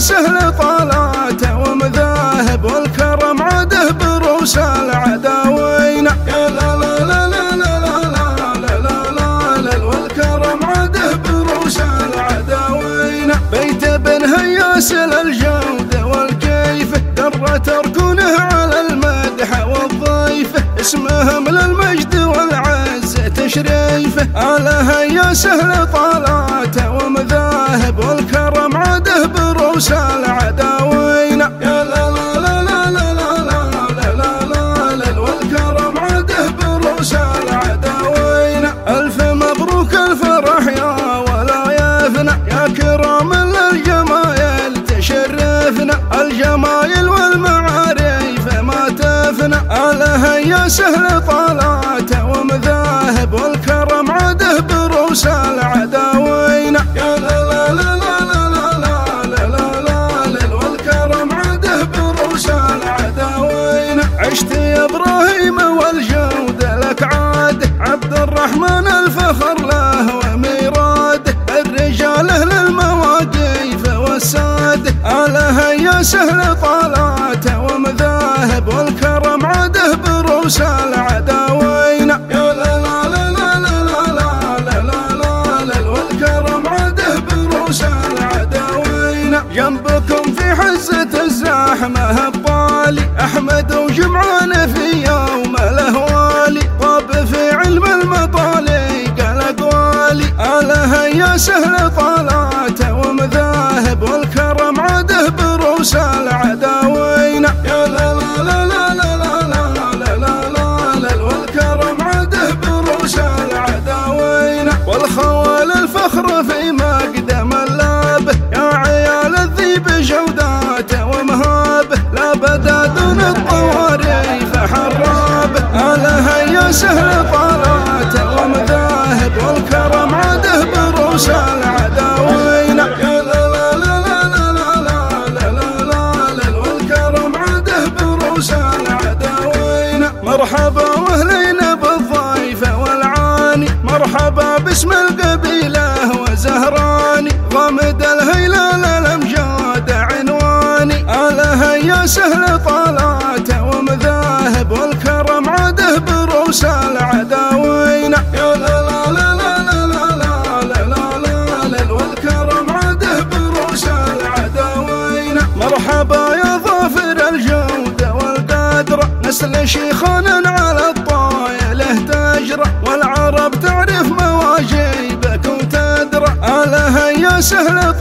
سهل طالاته ومذاهب والكرم عده بروس العداوين يا لا لا لا لا لا لا لا لا لا لا والكرم عده بروس العداوين بيت بن هياس الجودة والكيف درة تركونه على المدح والضيف اسمهم للمجد والعزة تشريفه على هيا سهل طالاته ومذاهب والكرم عده بروس وشال سهل طالاته ومذاهب والكرم عده بروس العداوه سهل طالاته ومذاهب والكرم عده بروس العداوين يا لا لا لا لا لا لا لا لا والكرم عده بروس العداوين جنبكم في حزة الزحمة الطالي أحمد وجمعان في يوم الأهوالي طاب في علم المطالي قال أقوالي على هيا سهل طالاته ومذاهب والكرم بروس العداوين يا لا لا لا لا لا لا لا لا لا لا والكرم عده بروس العداوين والخوال الفخر في مقدم اللاب يا عيال الذيب جوداته ومهابه لا بدا دون الطواريف حراب على هيا سهل طالاته ومذاهب والكرم هيا سهل طالاته ومذاهب والكرم عده بروس العداوين يا لا لا لا لا لا لا لا لا والكرم عده بروس العداوين مرحبا يا ظافر الجودة نسل شيخان على الطايله تجرى والعرب تعرف مواجيبك وتدرى على يا سهل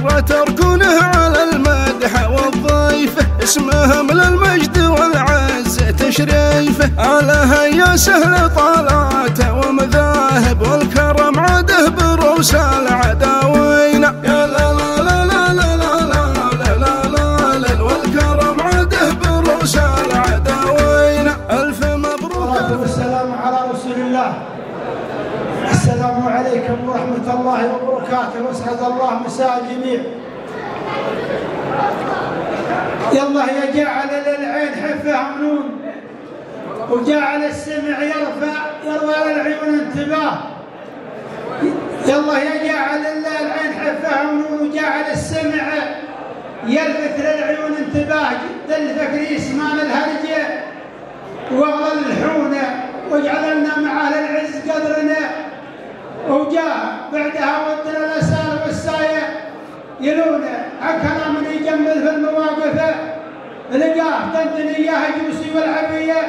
در تركونه على المدح والضيف. اسمها من المجد والعزة تشريفه على هيا سهل طالاته ومذاهب والكرم عده بروس العداوين الله يجعل للعين حفه نون وجعل السمع يرفع يرفع للعيون انتباه. الله يجعل للعين حفه نون وجعل السمع يلفت للعيون انتباه. للفكر يسمع الهرجة وغل الحونه واجعلنا معاه العز قدرنا. وجاه بعدها ودنا الأسار والساية يلونا اللي يجمل في المواقف. لقاه طنطني إياها جوسي والعبية.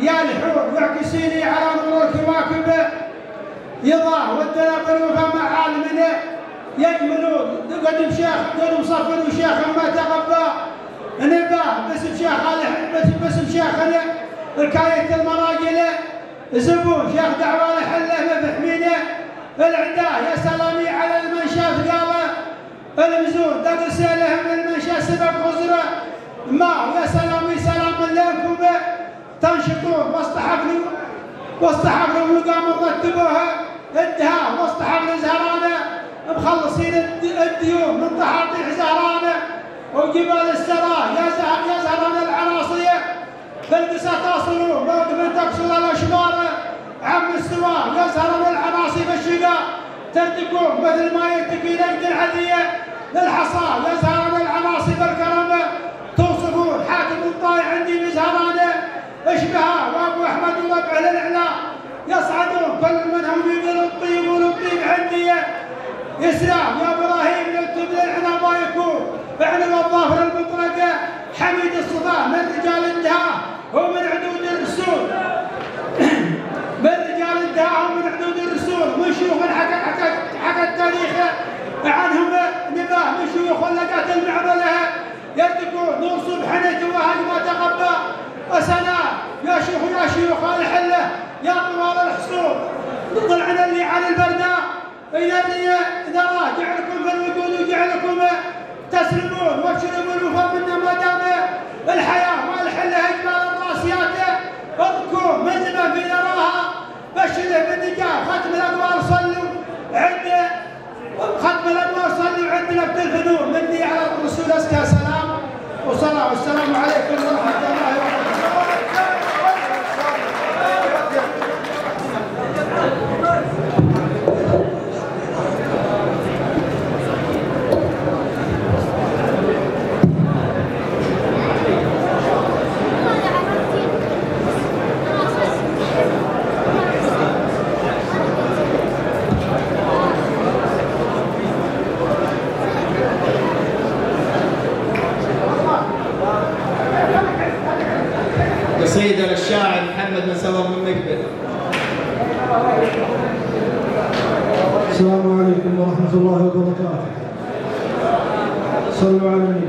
يا الحور واعكسيني على نور كواكبه يضاه والتناقل وفى يا يجملون قد بشيخ قد مصفر وشيخ ما تغبى. نباه بس بشيخ بس بشيخنا ركايه المراجلة زبون شيخ دعوة حله مفهمينه العداه يا سلامي على المنشاف قاله المزور دق سيله من المنشاف سبب خزرة. ما يا سلامي سلام لكم تنشطون وسط حفل وسط حفل مرتبوها الدهاء وسط حفل زهرانة. مخلصين الديون. من تحاطيح زهرانة. وجبال السراء يا زهر يا زهران العناصيه بالقسا تصلون موقف تقصد الاشمار عم السواء يزهر من العناصي بالشقاء ترتكون مثل ما يرتكي نقد العذية. للحصى. يزهر من العناصي بالكرم حاتم الطاي عندي بزهرانه اشبهه وابو احمد وابو أهل الاعلى يصعدون كل منهم يقول الطيب والطيب عندي. اسلام يا إبراهيم يكتب لنا ما يكون. فعلا الظاهر المطرقه حميد الصفاه من رجال الدهاء ومن عدود الرسول. من رجال الدهاء ومن عدود الرسول. مشيوخ حكى حكى حكى التاريخ. عنهم نباه مشيوخ ولقات معضله يرتفع نور سبحانه ما تقبل. وسنا يا شيخ يا شيخ الحله يا طوال الحصول طلعنا اللي على البرداء البرده إلى إذا جعلكم في الوجود وجعلكم تسلمون. وتشربون وفا منا ما دام. الحياة والحله اجمال الراسيات اذكروا من زمان في نراها. بشره بالنجاح ختم الأدوار صلوا. عنده ختم الانبياء صلي في بتلفنون مني على الرسول ازكى سلام وصلاه والسلام عليكم ورحمة الله وبركاته. الله وبركاته. صلوا على النبي.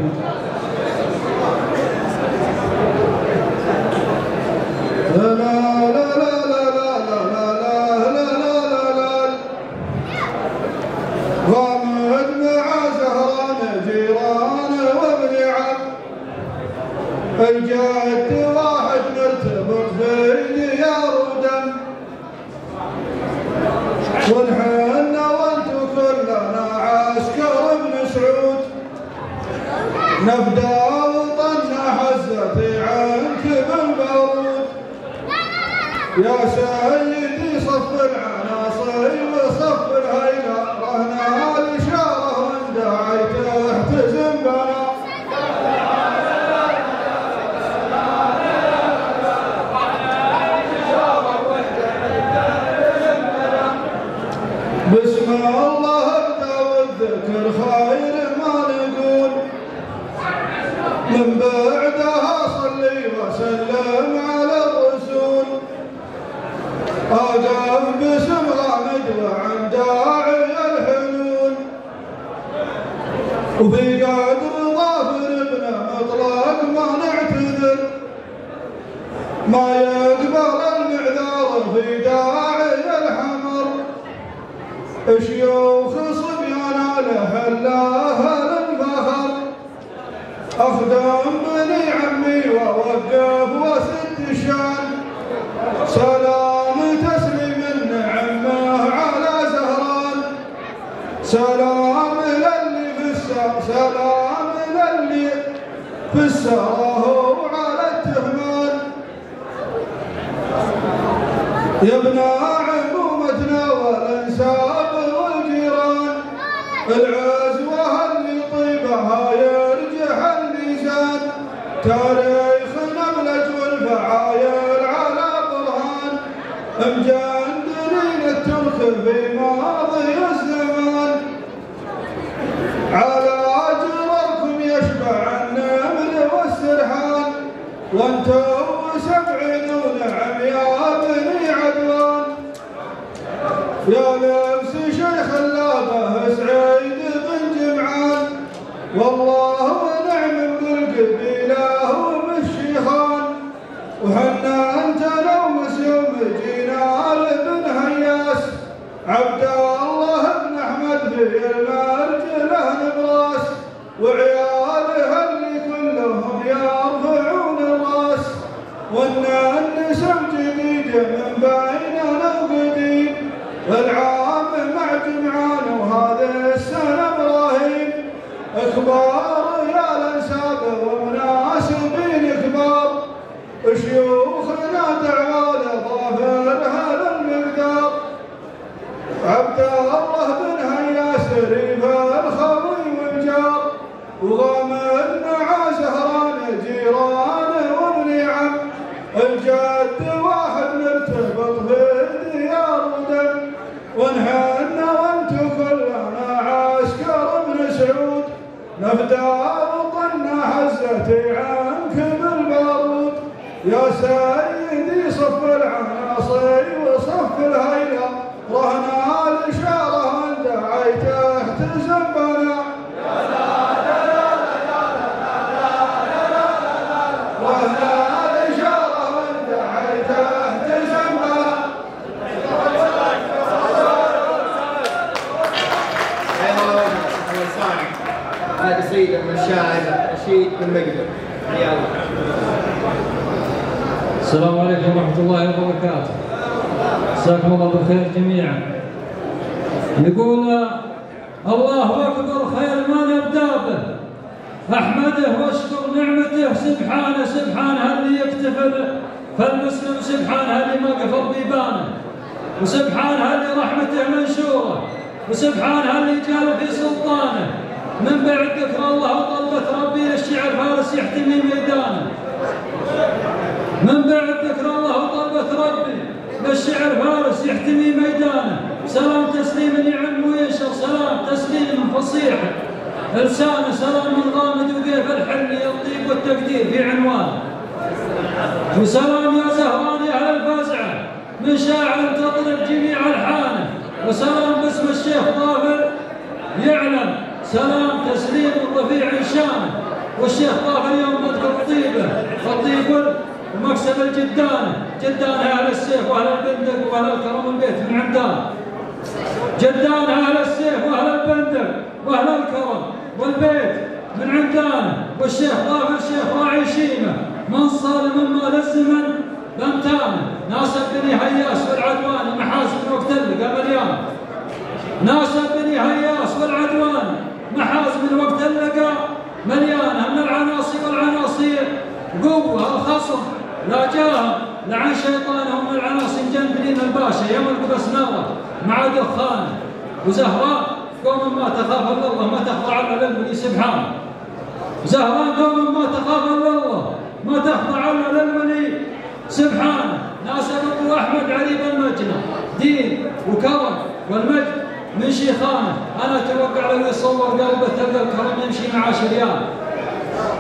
على البرداء الشاعر رشيد بن مقدم حيا الله السلام عليكم ورحمة الله وبركاته. مساكم الله بالخير جميعا. يقول الله أكبر خير ما نبدأ به أحمده واشكر نعمته. سبحانه سبحانه اللي يكتفل فالمسلم سبحانه اللي ما قفل بيبانه. وسبحانه اللي رحمته منشورة. وسبحانه اللي جال في سلطانه. من بعد ذكر الله وطلبة ربي الشعر فارس يحتمي ميدانه. من بعد ذكر الله وطلبة ربي بالشعر فارس يحتمي ميدانه. سلام تسليم يعم وينشر سلام تسليم فصيح. لسانه سلام من غامد وكيف الحل الطيب والتقدير في عنوانه. وسلام يا زهران يا أهل الفزعه من شاعر تطلب جميع الحانه. وسلام باسم الشيخ ظافر يعلم سلام تسليم رفيع شانه والشيخ يوم نذكر طيبه الطيب ومكسب الجدانه جدانه أهل السيف وأهل البندق وأهل الكرم البيت من عمدان جدان أهل السيف وأهل البندق وأهل الكرم والبيت من عمدانه والشيخ ظافر الشيخ راعي شيمه من صار مما للزمن بمتانه ناصر بن هياس والعدوان محاسن وقت اللقى مليان ناصر بن هياس والعدوان محاسن وقت اللقى مليانه من العناصر والعناصير. قوة الخصم لا جاهم. لعن شيطانهم العناصر جنبلين الباشا يملك بس مع دخانه وزهراء قوم ما تخاف إلا الله ما تخضع على الولي سبحانه زهراء قوم ما تخاف إلا الله ما تخضع الا للولي سبحانه ناصر ابو احمد علي بن مجنى دين وكرم والمجد من شيخانة. أنا أتوقع لو يصور قلبه تلقى الكرم يمشي مع شريان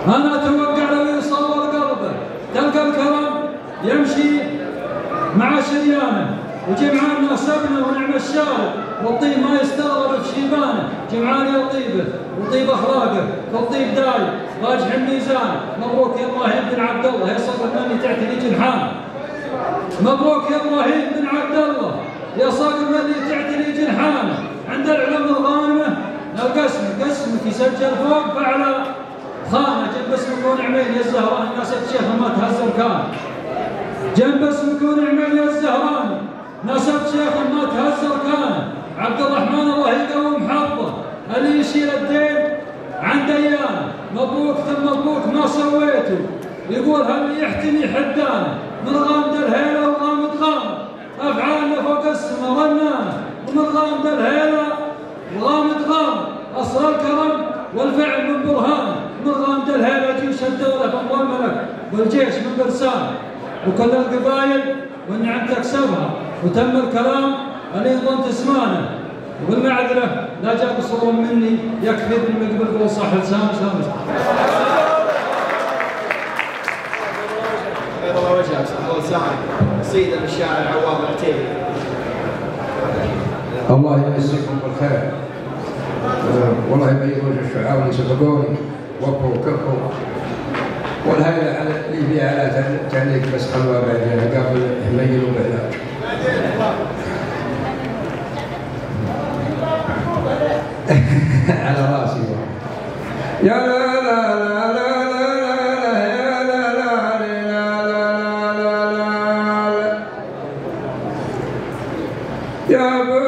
أنا أتوقع لو يصور قلبه تلقى الكرم يمشي مع شريانه وجمعان ناسبنا ونعم الشارع. والطيب ما يستغرب في شيبانه. جمعان يا طيبه. وطيب أخلاقه. فالطيب داي. راجح الميزان. مبروك يا إبراهيم بن عبد الله يا صقر مني تعتني جنحان مبروك يا إبراهيم بن عبد الله يا صقر مني تعتني جنحان عند العلم الغانمة. القسم قسمك يسجل فوق فعلى خانة. جنب اسمك ونعمين يا الزهران. الناس الشيخ ما تهزم كان. جنب اسمك ونعمين يا الزهران. نسب شيخ ما تهزر كان عبد الرحمن الله يقوم حظه اللي يشيل الدين؟ عن ديان مبروك ثم مبروك. ما سويته؟ يقول هل يحتمي حدانه من غامد الهيلة وغامد غامد أفعالنا فوق السماء رنانه ومن غامد الهيلة وغامد غامد أصل الكرم والفعل من برهان. من غامد الهيلة جيش الدولة فضل الملك والجيش من برسان. وكل القبائل والنعم تكسبها. وتم الكلام يظن تسمعنا. والمعذرة لا جاء بصور مني يكفي بالمقبل قول صح لسان بيض الله وجهك الله سيد الشاعر العتيبي الله يمسكم بالخير. آه، والله يبيض وجه اللي سبقوني. وقفوا وكفوا والهيئة على اللي فيها تعليق بس خلوها بعدين. قبل حميل وبعلاج على راسي يا لا لا لا لا يا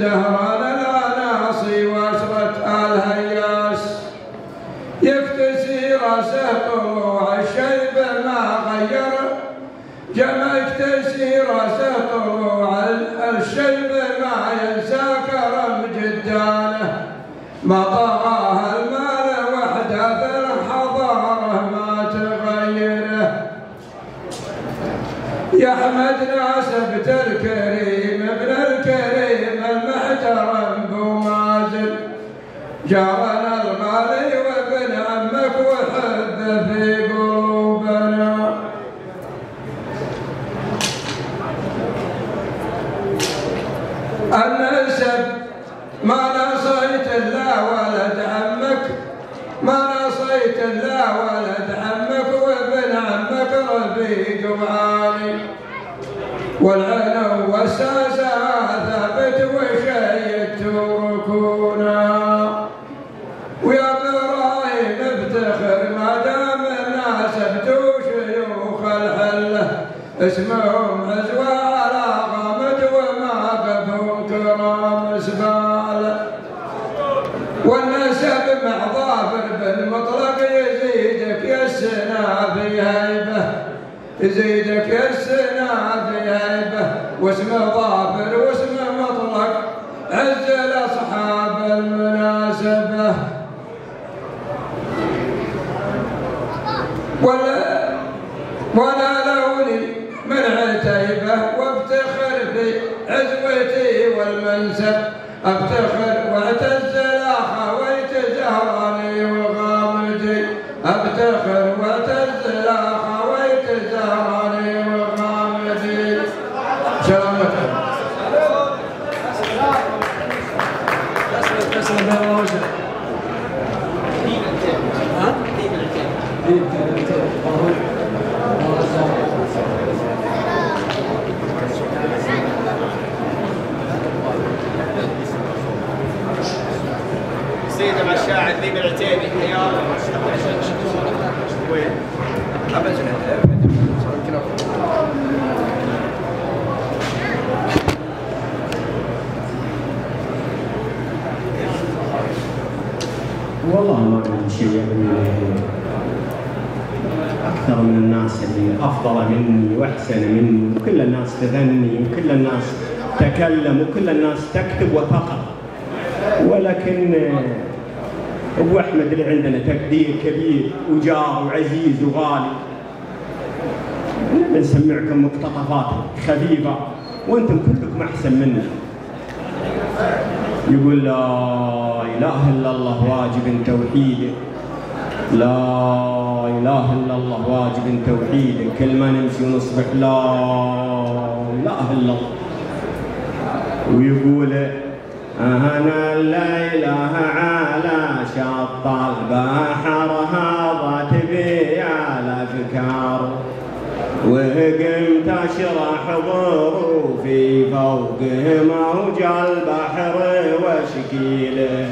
زهران الأناصي وأسرة الهياس يكتسي راسه طلوع الشيب ما غير جمع يكتسي راسه طلوع الشيب ما ينسى كرم جدانه ما طغاها المال في الحضاره ما تغيره يا أحمد ناس بتركه وعالي والعلو والساسة ثابت وشيدت ركونا. ويا افتخر ما دام شيوخ الحلة. اسمهم عزوى على غامد وما قفوا كرام سباله والنسب مع ظافر بالمطلق يزيدك يا السنا في هيبه يزيدك يا السنا في هيبه واسم ظافر واسم مطلق عز لاصحاب المناسبه ولا ولا لوني من عتيبه وافتخر في عزوتي والمنسب افتخر واعتز لا خويت زهراني وغامدي افتخر واعتز لا خويت زهراني وغامدي سلامتك تسلم يا الله وجهك ها؟ سيدة مع الشاعر ذيب العتيبي يا وين؟ والله ما عندي شيء يعني أكثر من الناس اللي أفضل مني وأحسن مني وكل الناس تغني وكل الناس تكلم وكل الناس تكتب وتقرأ ولكن آه، أبو أحمد اللي عندنا تقدير كبير وجار وعزيز وغالي. بنسمعكم مقتطفات خفيفة وأنتم كلكم أحسن منا يقول لا إله إلا الله واجب توحيده لا إله إلا الله واجب توحيده كل ما نمشي ونصبح لا إله إلا الله. ويقول أنا إله على شط البحر هضت بي الأفكار وقمت أشرح ظروفي فوق موج البحر وشكيله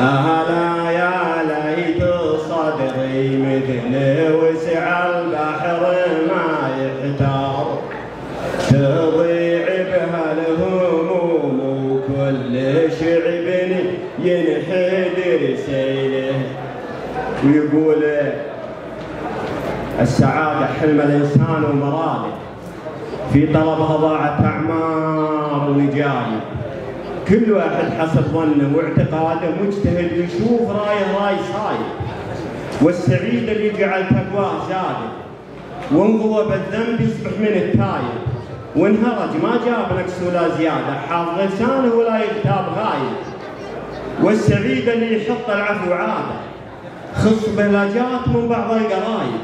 أهلا يا ليت صدري مثل وسع البحر ما يحتار. ويقول السعادة حلم الإنسان ومراده. في طلبها ضاعت أعمار ورجال كل واحد حسب ظنه واعتقاده مجتهد يشوف رايه راي صايد والسعيد اللي جعل تقواه زاده وانقضى بالذنب يصبح من التايب. وانهرج ما جاب نقص ولا زيادة. حافظ لسانه ولا يغتاب غايب. والسعيد اللي يحط العفو عادة خص بلاجات من بعض القرايب.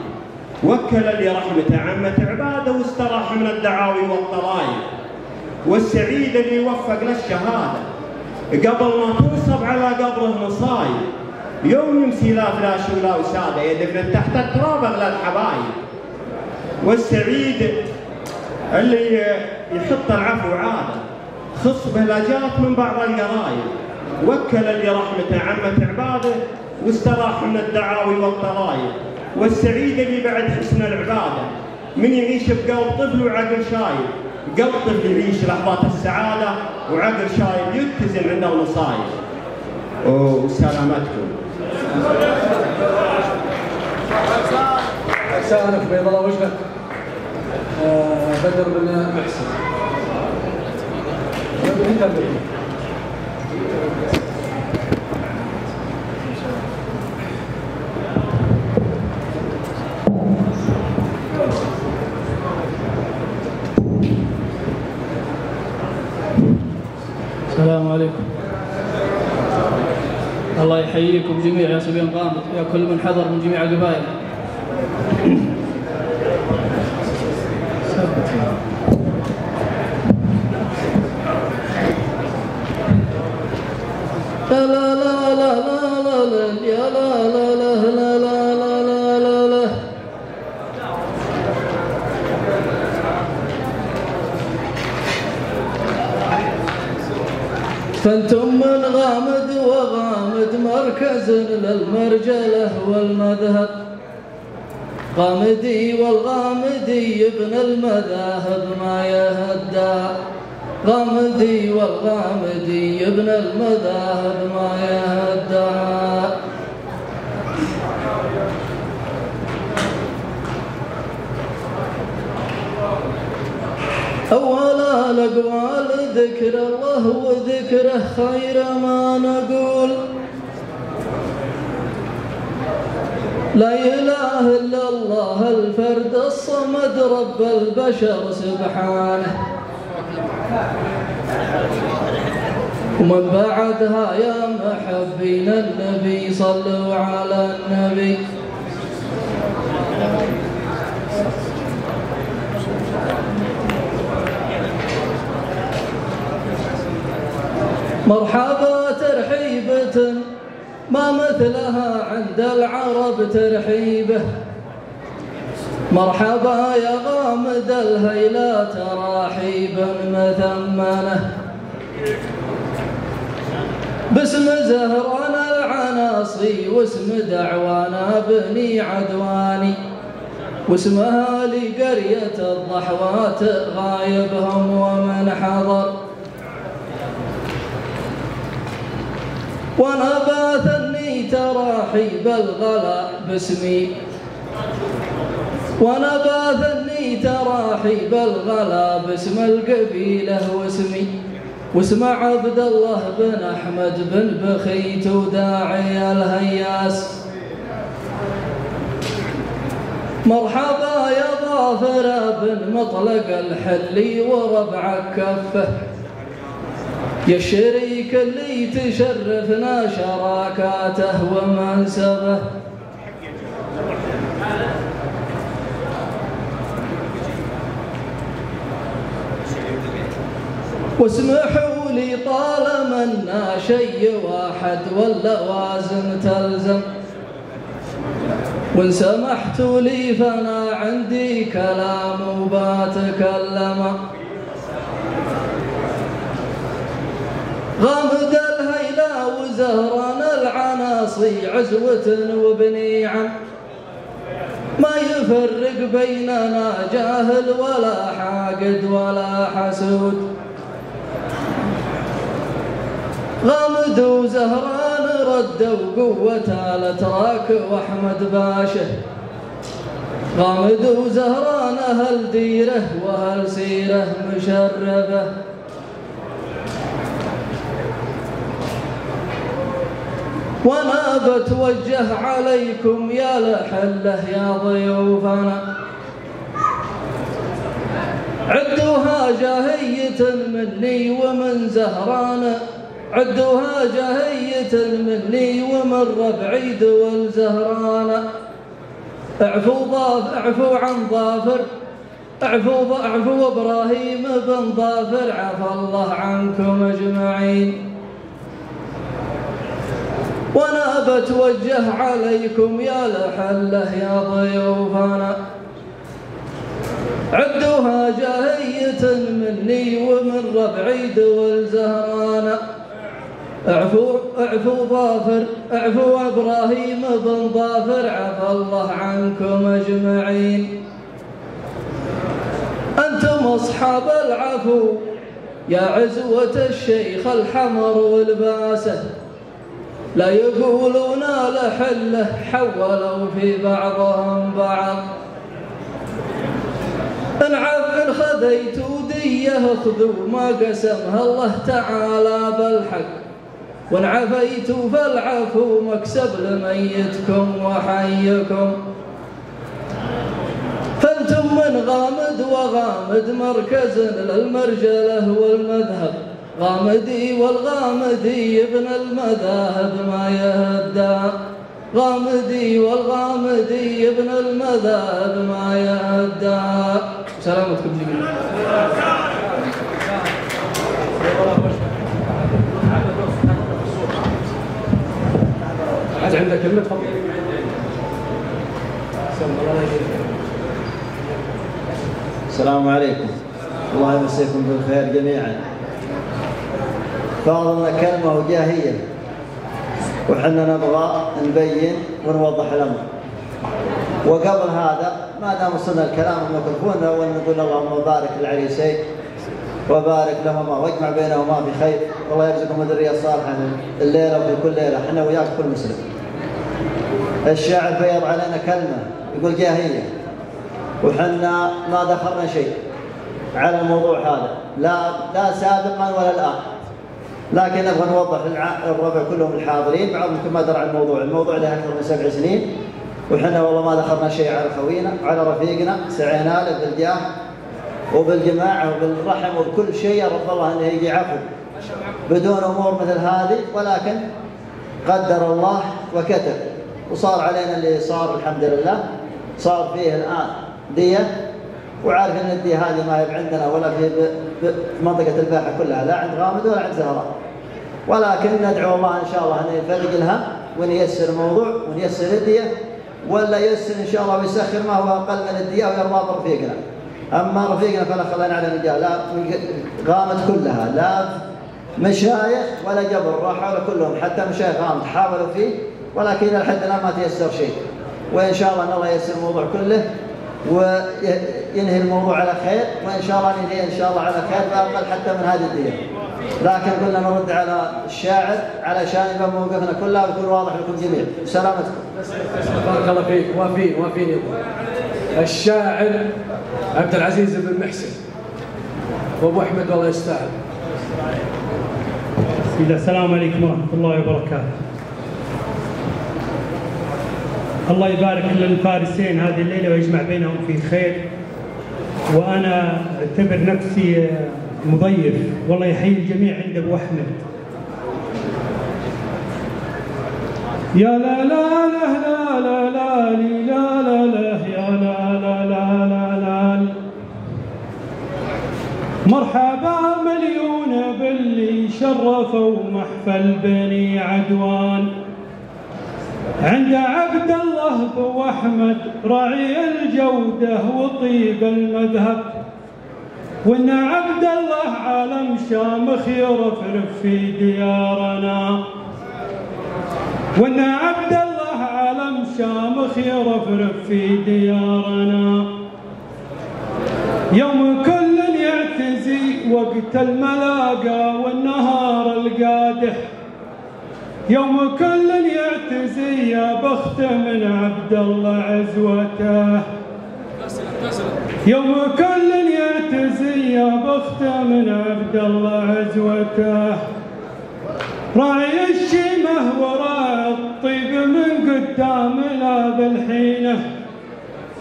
وكل اللي رحمته عمة عباده واستراح من الدعاوي والطلايب والسعيد اللي يوفق للشهادة قبل ما تنصب على قبره مصايب. يوم يمسي لا فلاش ولا وسادة يدفن تحت التراب اغلى الحبايب. والسعيد اللي يحط العفو عادة خص بهلاجات من بعض القرايب. وكل اللي رحمته عمة عباده واستراح من الدعاوي والطرايب والسعيد اللي بعد حسن العبادة. من يعيش بقلب طفل وعقل شايب. قلب طفل يعيش لحظات السعادة وعقل شايب يتزن عند المصايب وسلامتكم احسانك بيض الله وجهك. آه، بدر بن محسن. السلام عليكم الله يحييكم جميعا يا صبيان قامت يا كل من حضر من جميع القبائل لا لا لا لا لا لا لا لا لا لا لا لا فانتم من غامد وغامد مركز للمرجله والمذهب. غامدي والغامدي ابن المذاهب ما يهدى. غامدي والغامدي ابن المذاهب ما يهدى. أولا الأقوال ذكر الله وذكره خير ما نقول. لا إله إلا الله الفرد الصمد رب البشر سبحانه. ومن بعدها يا محبين النبي صلوا على النبي. مرحبا ترحيبة ما مثلها عند العرب ترحيبة. مرحبا يا غامد الهيلا تراحيبا مثمنة. باسم زهران العناصي واسم دعوانا بني عدواني. واسمها لقرية الضحوات غايبهم ومن حضر. وأنا باثني تراحيب الغلا باسمي. وأنا باثني تراحيب الغلا باسم القبيلة واسمي. واسم عبد الله بن أحمد بن بخيت وداعي الهياس. مرحبا يا ظافر بن مطلق الحلي وربع كفه يا الشريك اللي تشرفنا شراكاته ومنسبه واسمحوا لي طالما ان شيء واحد واللوازم تلزم. وإن سمحتوا لي فأنا عندي كلام وباتكلم. غامد الهيلا وزهران العناصي عزوة وبني عم ما يفرق بيننا جاهل ولا حاقد ولا حسود غامد وزهران ردوا قوة الاتراك واحمد باشا غامد وزهران أهل ديره واهل سيره مشرفه وأنا بتوجه عليكم يا لحلة يا ضيوفنا؟ عدوها جاهية مني ومن زهران عدوها جاهية مني ومن ربعي دول زهران اعفوا ضاف اعفوا عن ظافر اعفوا اعفوا إبراهيم بن ظافر عفى الله عنكم أجمعين. وأنا بتوجه عليكم يا لحلة يا ضيوفنا عدوها جاهية مني ومن ربعي دول زهران اعفوا اعفوا ظافر اعفوا إبراهيم بن ظافر عفى الله عنكم أجمعين. أنتم أصحاب العفو يا عزوة الشيخ الحمر والباسة. لا يقولون لحله حولوا في بعضهم بعض. إن خذيت غامدية خذوا ما قسمها الله تعالى بالحق. وإن عفيتوا فالعفو مكسب لميتكم وحيكم. فأنتم من غامد وغامد مركز للمرجلة والمذهب. غامدي والغامدي ابن المذاهب ما يهدى. غامدي والغامدي ابن المذاهب ما يهدى. سلامتكم. جميعا عاد عندك كلمة تفضل السلام عليكم. الله يمسيكم بالخير جميعا. فاضلنا كلمة وجاهية. وحنا نبغى نبين ونوضح الأمر. وقبل هذا ما دام وصلنا الكلام الميكروفون أول نقول اللهم بارك العريسين وبارك لهما واجمع بينهما في خير والله يرزقهم الذرية الصالحة الليلة وفي كل ليلة. إحنا وياك كل مسلم. الشاعر بيض علينا كلمة يقول جاهية. وحنا ما دخلنا شيء على الموضوع هذا لا لا سابقا ولا الآن. لكن نبغى نوضح للربع كلهم الحاضرين بعضهم يمكن ما درى عن الموضوع، الموضوع له أكثر من سبع سنين وحنا والله ما دخلنا شيء على خوينا على رفيقنا سعينا له بالجاه وبالجماعة وبالرحم وبكل شيء رب الله إنه يجي عفو. بدون أمور مثل هذه ولكن قدر الله وكتب. وصار علينا اللي صار الحمد لله صار فيه الآن دية وعارف إن الديه هذه ما هي عندنا ولا في منطقة الباحة كلها لا عند غامد ولا عند زهراء. ولكن ندعو الله إن شاء الله أن يفرج الهم وان ييسر الموضوع وان ييسر الدية ولا ييسر إن شاء الله ويسخر ما هو أقل من الدية ويرضى برفيقنا أما رفيقنا فلا خلينا على رجال لا غامد كلها لا مشايخ ولا جبر راحوا كلهم حتى مشايخ غامد حاولوا فيه ولكن لحد الآن ما تيسر شيء. وإن شاء الله إن الله ييسر الموضوع كله وينهي الموضوع على خير وإن شاء الله ننهي إن شاء الله على خير باقل حتى من هذه الديار لكن قلنا نرد على الشاعر علشان يبقى موقفنا كله ويكون واضح لكم جميعا سلامتكم. بارك الله فيك. وافين وافين الشاعر عبد العزيز بن محسن. وأبو أحمد والله يستاهل. السلام عليكم ورحمة الله وبركاته. الله يبارك للفارسين هذه الليلة ويجمع بينهم في خير وأنا اعتبر نفسي مضيف والله يحيي الجميع عند ابو احمد يا لا لا لا لا لا لا لا لا لا يا لا لا لا لا لا مرحبا مليون باللي شرفوا محفل بني عدوان عند عبد الله ابو أحمد راعي الجودة وطيب المذهب. وإن عبد الله عالم شامخ يرفرف في ديارنا. وإن عبد الله عالم شامخ يرفرف في ديارنا. يوم كل يعتزي وقت الملاقى والنهار القادح. يوم كل يعتزي يا بخت من عبد الله عزوته. يوم كل يعتزي يا بخت من عبد الله عزوته. راعي الشيمة وراء الطيب من قدام لا بالحينه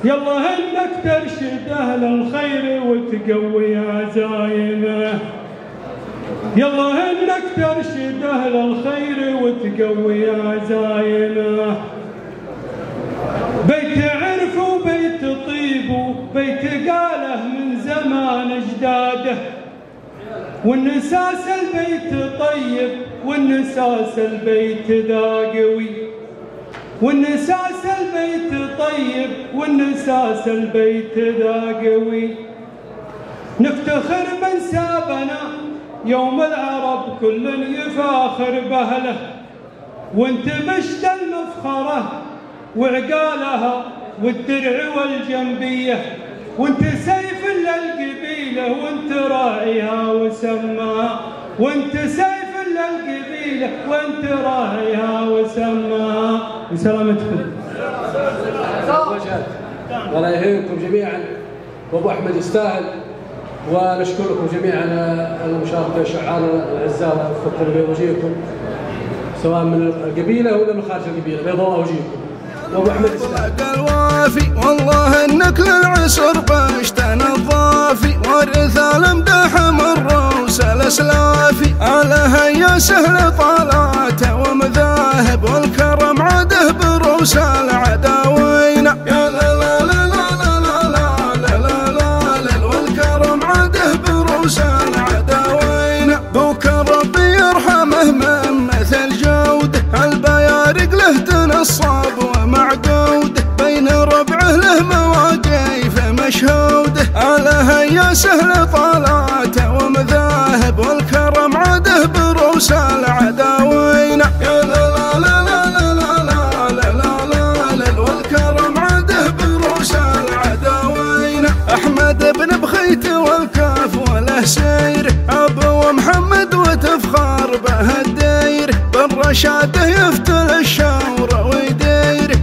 يلا انك ترشد أهل الخير وتقوي عزايمه. يلا انك ترشد أهل الخير وتقوي عزايمه. بيت عرف وبيت طيب وبيت قاله من زمان اجداده والنساس البيت طيب والنساس البيت ذا قوي والنساس البيت طيب والنساس البيت ذا قوي نفتخر من سابنا يوم العرب كل يفاخر بهله وانت مشت المفخرة وعقالها والدرع والجنبية وانت سيف للقبيلة وانت راعيها وسماها وانت سيف للقبيلة وانت راعيها وسماها. وسلامتكم الله يهينكم جميعا. وابو أحمد يستاهل. ونشكركم جميعا على المشاركة شعار الاعزاء وفكر بين وجيهكم سواء من القبيلة ولا من خارج القبيلة بيض الله وجيهكم. وأبو أحمد الوافي والله إنك للعسر قشتنا الضافي ورث الامداح من روس الأسلافي. على يا سهل طالاته ومذاهب والكرم عده بروس العداوين. مشهوده على يا سهل طالاته ومذاهب والكرم عده بروس العداوين يا لا لا لا لا لا لا لا لا لا والكرم عده بروس العداوين احمد بن بخيت والكاف وله سير ابو محمد وتفخر به الدير بالرشاده يفتل الشور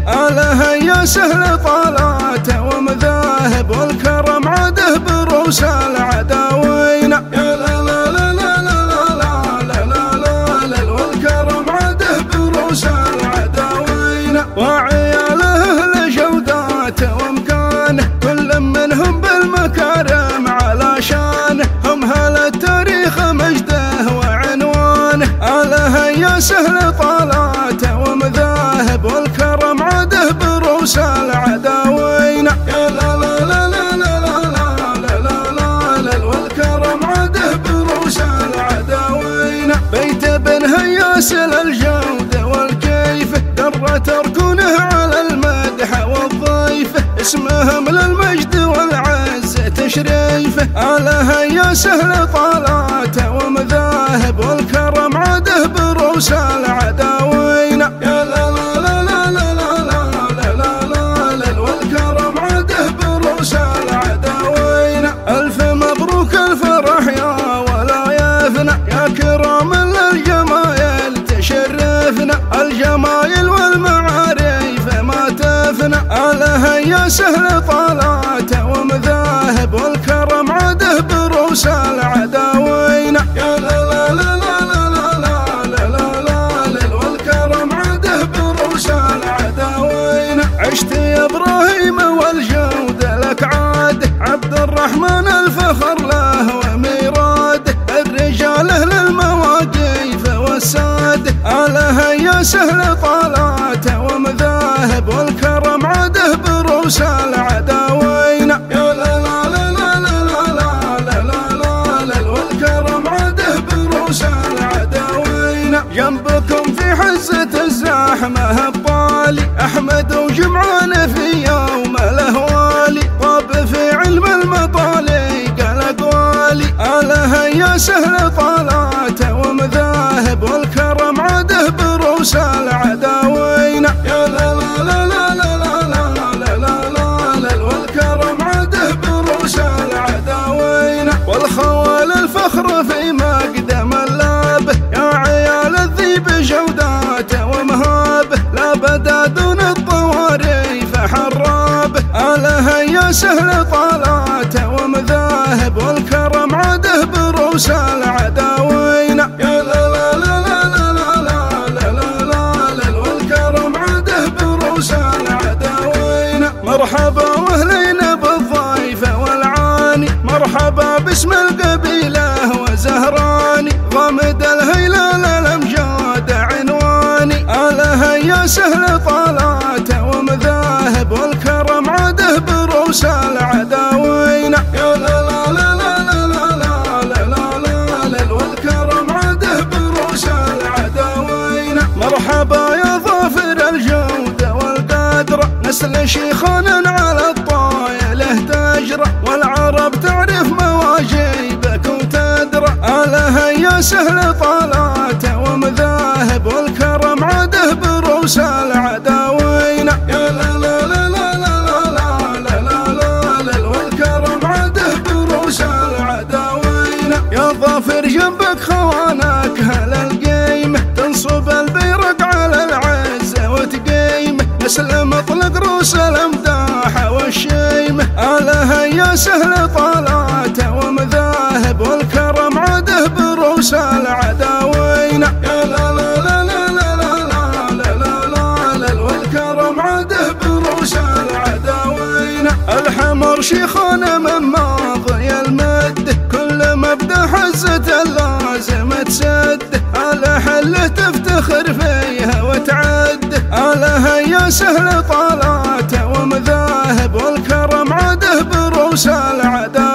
ويدير على يا سهل طالاته ومذاهب والكرم عده بروس العداوين يا لا لا لا لا لا لا لا لا والكرم بروس وعياله ومكانه كل منهم بالمكارم على هم هل التاريخ مجده سهل طالاته يراسل الجودة والكيف درة تركونه على المدح والضيف. اسمها من المجد والعزة تشريف. على هيا سهل طالاته ومذاهب والكرم عاده بروس العداوين. يا لا يا سهل طالاته ومذاهب والكرم عده بروس العداوين يا لا لا لا لا لا لا لا لا لا لا والكرم عده بروس العداوين عشت يا إبراهيم والجود لك عاد عبد الرحمن الفخر له وميراده الرجال أهل المواقيف والساد على يا سهل طالاته ومذاهب والكرم عده بروس العداوين يا لا لا لا لا لا لا لا لا لا والكرم عده بروس العداوين جنبكم في حزة الزحمة الطالي أحمد وجمعان في يوم الأهوالي طاب في علم المطالي قال أقوالي على يا سهل طالاته والخوال الفخر في مقدم اللابه يا عيال الذيب جوداته ومهابه لا بدا دون الطواريف حرابه على يا سهل طالاته ومذاهب والكرم عده بروس العداوين سهل طالاته ومذاهب والكرم عده بروس العداوين. يا لا لا لا لا لا لا لا لا لا والكرم عده بروس العداوين. مرحبا يا ظافر الجودة والقدرة نسل شيخان على الطايله تجرى والعرب تعرف مواجيبك وتدرى على يا سهل طالاته ومذاهب والكرم بروس العداوين يا لا لا لا لا لا لا لا لا لا والكرم عده بروس العداوين يا ظافر جنبك خوانك هل القيمة تنصب البيرق على العزة وتقيمه نسل مطلق روس الامداح والشيمة على يا سهل طالاته ومذاهب بروس شيخنا من ماضي المد كل مبدا حزة اللازم تسد. على حله تفتخر فيها وتعد. على هيا سهل طالاته ومذاهب والكرم عده بروس العداوين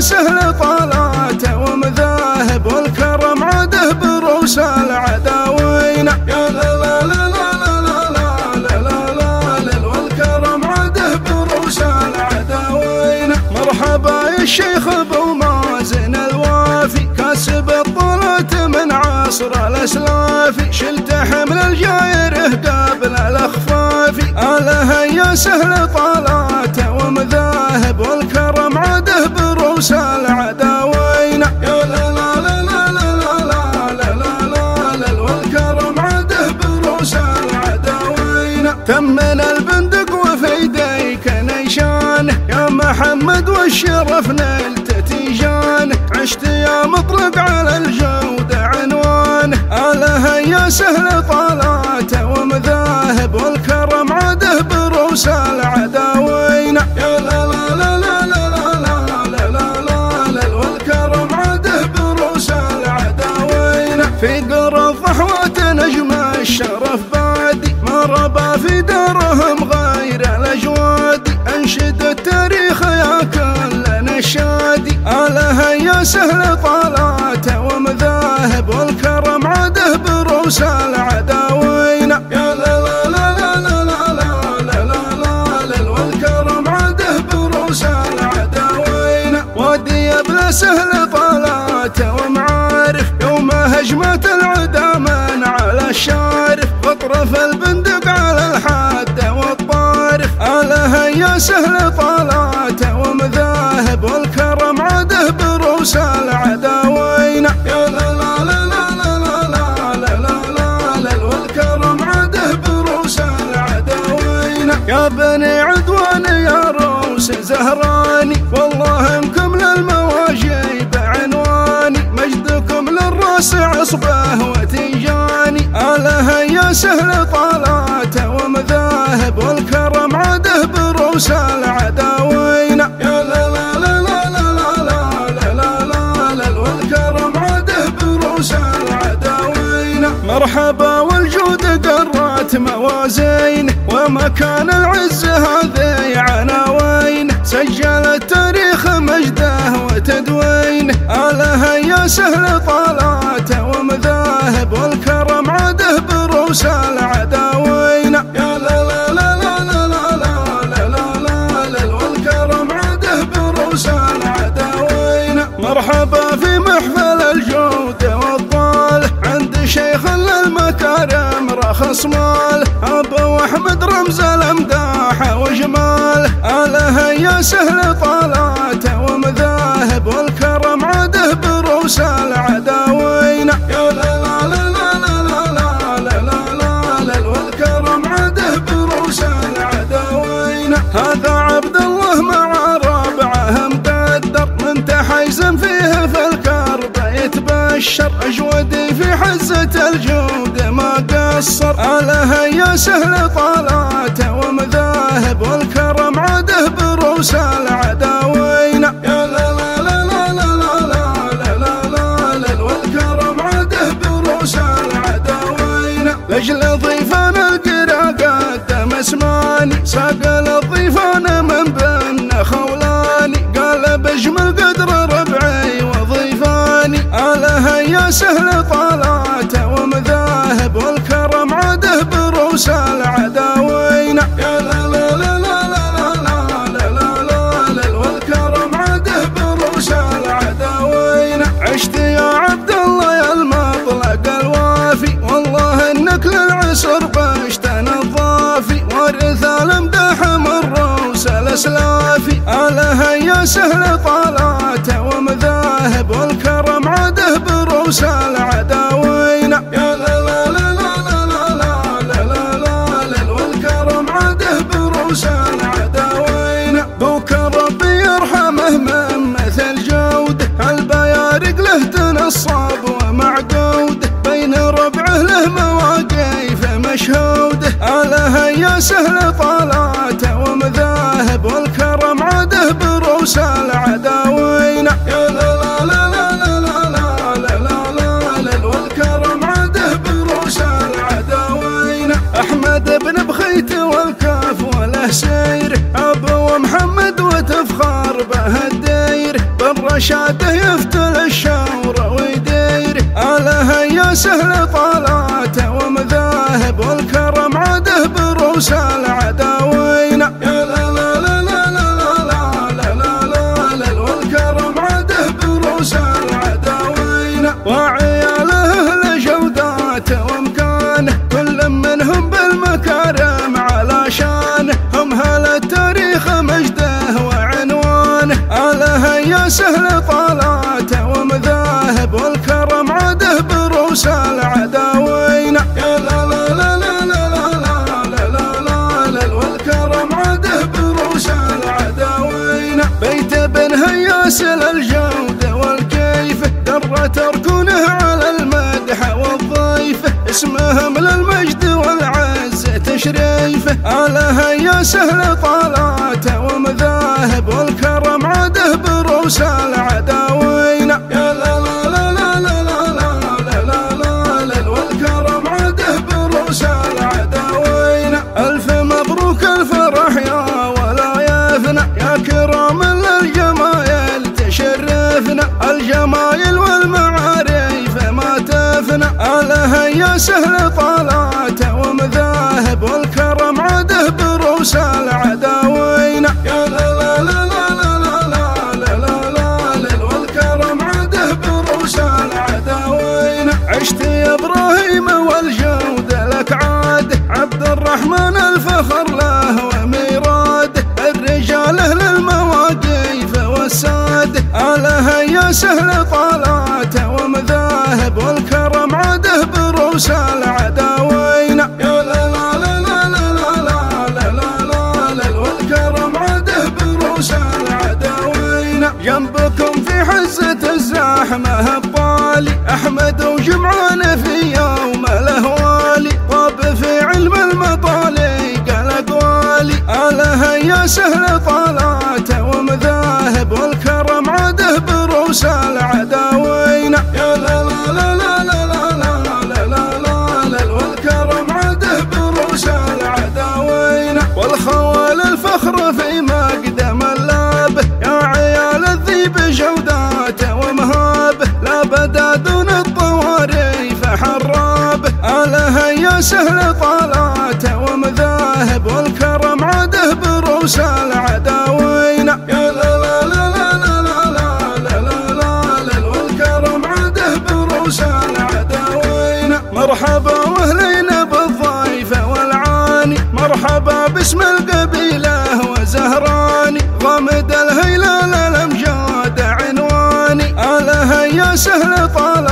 سهل طالاته ومذاهب والكرم عده بروس العداوين يا لا لا لا لا لا لا لا لا لا والكرم عده بروس العداوين مرحبا يا الشيخ ابو مازن الوافي كاسب الطلعة من عصر الاسلافي شلت حمل الجايره قبل الاخفافي على هيا سهل طالاته ومذاهب والكرم عده بروس العداوين يا لا لا لا لا لا لا لا لا لا والكرم عده بروس العداوين تمن البندق وفي يديك نيشان يا محمد والشرف نلت تيجان عشت يا مطرق على الجودة عنوان على هيا سهل طالاته ومذاهب والكرم عده بروس العداوين يا لا لا الشرف بادي ما ربى في دارهم غير الاجواد انشد التاريخ يا كل نشادي على هيا سهل طالاته ومذاهب والكرم عده بروس العداوين يا لا لا لا لا لا لا لا لا لا والكرم عده بروس العداوين ودي بلا سهل طالاته ومعارف يوم هجمت العدا من على الشارف واطرف البندق على الحاد والطارف على هيا سهل طالاته ومذاهب والكرم عده بروس العداوين يا لا لا لا لا لا لا لا لا لا والكرم عده بروس العداوين يا بني عدوان يا روس زهراني والله انكم للمواجيب عنواني مجدكم للراس عصبه سهل طالاته ومذاهب والكرم عده بروس العداوين يا لا لا لا لا لا لا لا لا لا والكرم عده بروس العداوين مرحبا والجود قرات موازين ومكان العز هذه عناوين سجل التاريخ مجده وتدوين على هيا سهل طالاته ومذاهب والكرم عده بروس العداوين يا لا لا لا لا لا لا لا لا لا لا والكرم عده بروس العداوين مرحبا في محفل الجود والضال عند شيخ للمكارم رخص مال ابو احمد رمز الامداح وجمال على هيا سهل طالاته ومذاهب والكرم عده بروس العداوين ما قصر على هيا سهل طالاته ومذاهب والكرم عده بروس العداوين يا لا لا لا لا لا لا لا لا والكرم عده بروس العداوين لاجل ضيفان القرا قدم اسماني ساق الضيفان من بن خولاني قال بجمل قدر ربعي وضيفاني على هيا سهل طالاته بروس العداوين يا لا لا لا لا لا لا لا لا لا لا والكرم عده بروس العداوين عشت يا عبد الله يا المطلق الوافي والله انك للعسر بشتنا الضافي ورث الامداح من روس الاسلافي على هيا يا سهل طالاته ومذاهب والكرم عاده بروس العداوين سهل طالاته ومذاهب والكرم عاده بروس العداوين يا لا لا لا لا لا لا لا والكرم بروس احمد بن بخيت وله سير ابو محمد وتفخر به الدير يفتل الشور ويدير على يا سهل طالاته سهل طالاته ومذاهب والكرم عاده بروس العداوين يا لا لا لا لا لا لا لا لا والكرم عاده بروس العداوين ألف مبروك الفرح يا ولا يفنى يا كرام للجمايل تشرفنا الجمايل والمعارف ما تفنى على يا سهل بروس العداوين يا لا لا لا لا لا لا لا لا والكرم عاده بروس العداوين جنبكم في حزة الزحمة الطالي أحمد وجمعان في يوم الأهوالي طاب في علم المطالي قال أقوالي على يا سهل طالاته ومذاهب والكرم عاده بروس العداوين سهل طالاته ومذاهب والكرم عاده بروس العداوين يا لا لا لا لا لا لا لا لا والكرم عاده بروس العداوين مرحبا واهلين بالضيف والعاني مرحبا باسم القبيله وزهراني غمد الهيلال الامجاد عنواني على يا سهل طالاته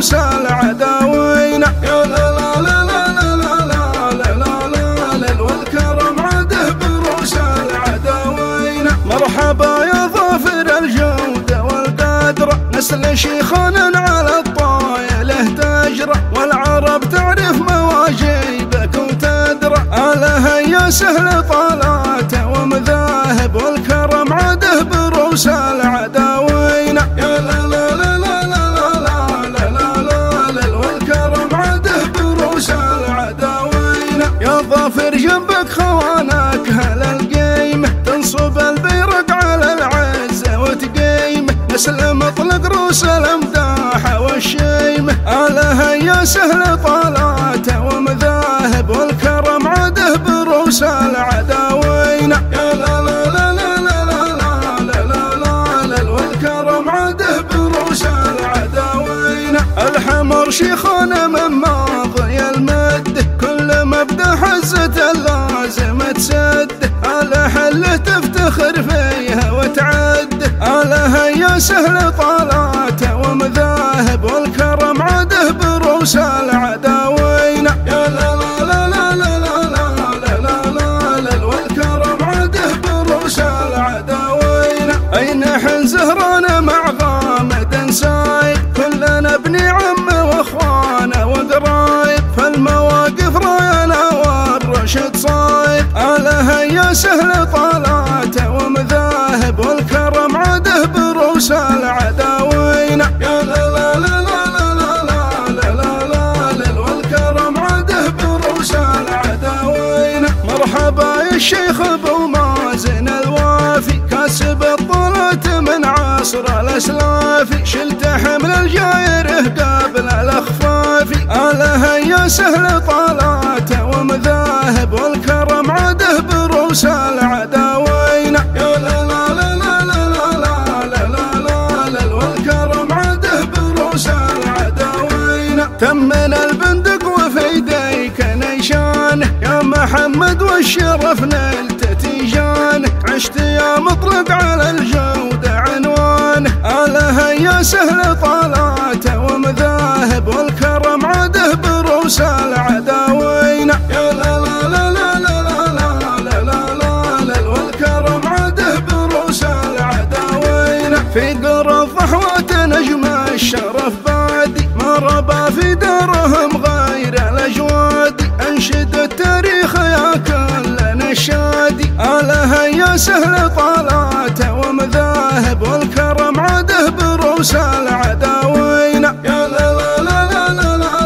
بروس العداوين يا لا لا لا لا لا لا لا لا لا لا والكرم عاده بروس العداوين مرحبا يا ظافر الجودة والقدرة نسل شيخان على الطايله تجرى والعرب تعرف مواجيبك وتدرى على يا سهل طالاته ومذاهب والكرم عاده سهل طالاته ومذاهب والكرم عاده بروس العداوين يا لا لا لا لا لا لا لا لا لا لا والكرم عاده بروس العداوين الحمر شيخنا من ماضي المد كل مبدا حزة اللازم تسد على وحده تفتخر فيها وتعد آلها يا سهل طالاته ومذاهب والكرم عده بروس العداوين يا لا لا لا لا لا لا لا لا لا لا والكرم عده بروس العداوين أين حن زهران مع غامد سايب كلنا ابن عم واخوانه وقرايب فالمواقف راينا والرشد صايب آلها يا سهل طالاته الشيخ أبو مازن الوافي كاسب الطلعة من عصر الأسلافي. شلت حمل الجايره قبل الأخفافي. آلها يا سهل طالاته ومذاهب والكرم عده بروس العداوين محمد والشرف نلت تيجان. عشت يا مطلق على الجودة عنوان. آلها يا سهل طالاته ومذاهب والكرم عده بروس سهل طالاته ومذاهب والكرم عده بروس العداوين يا لا لا لا لا لا لا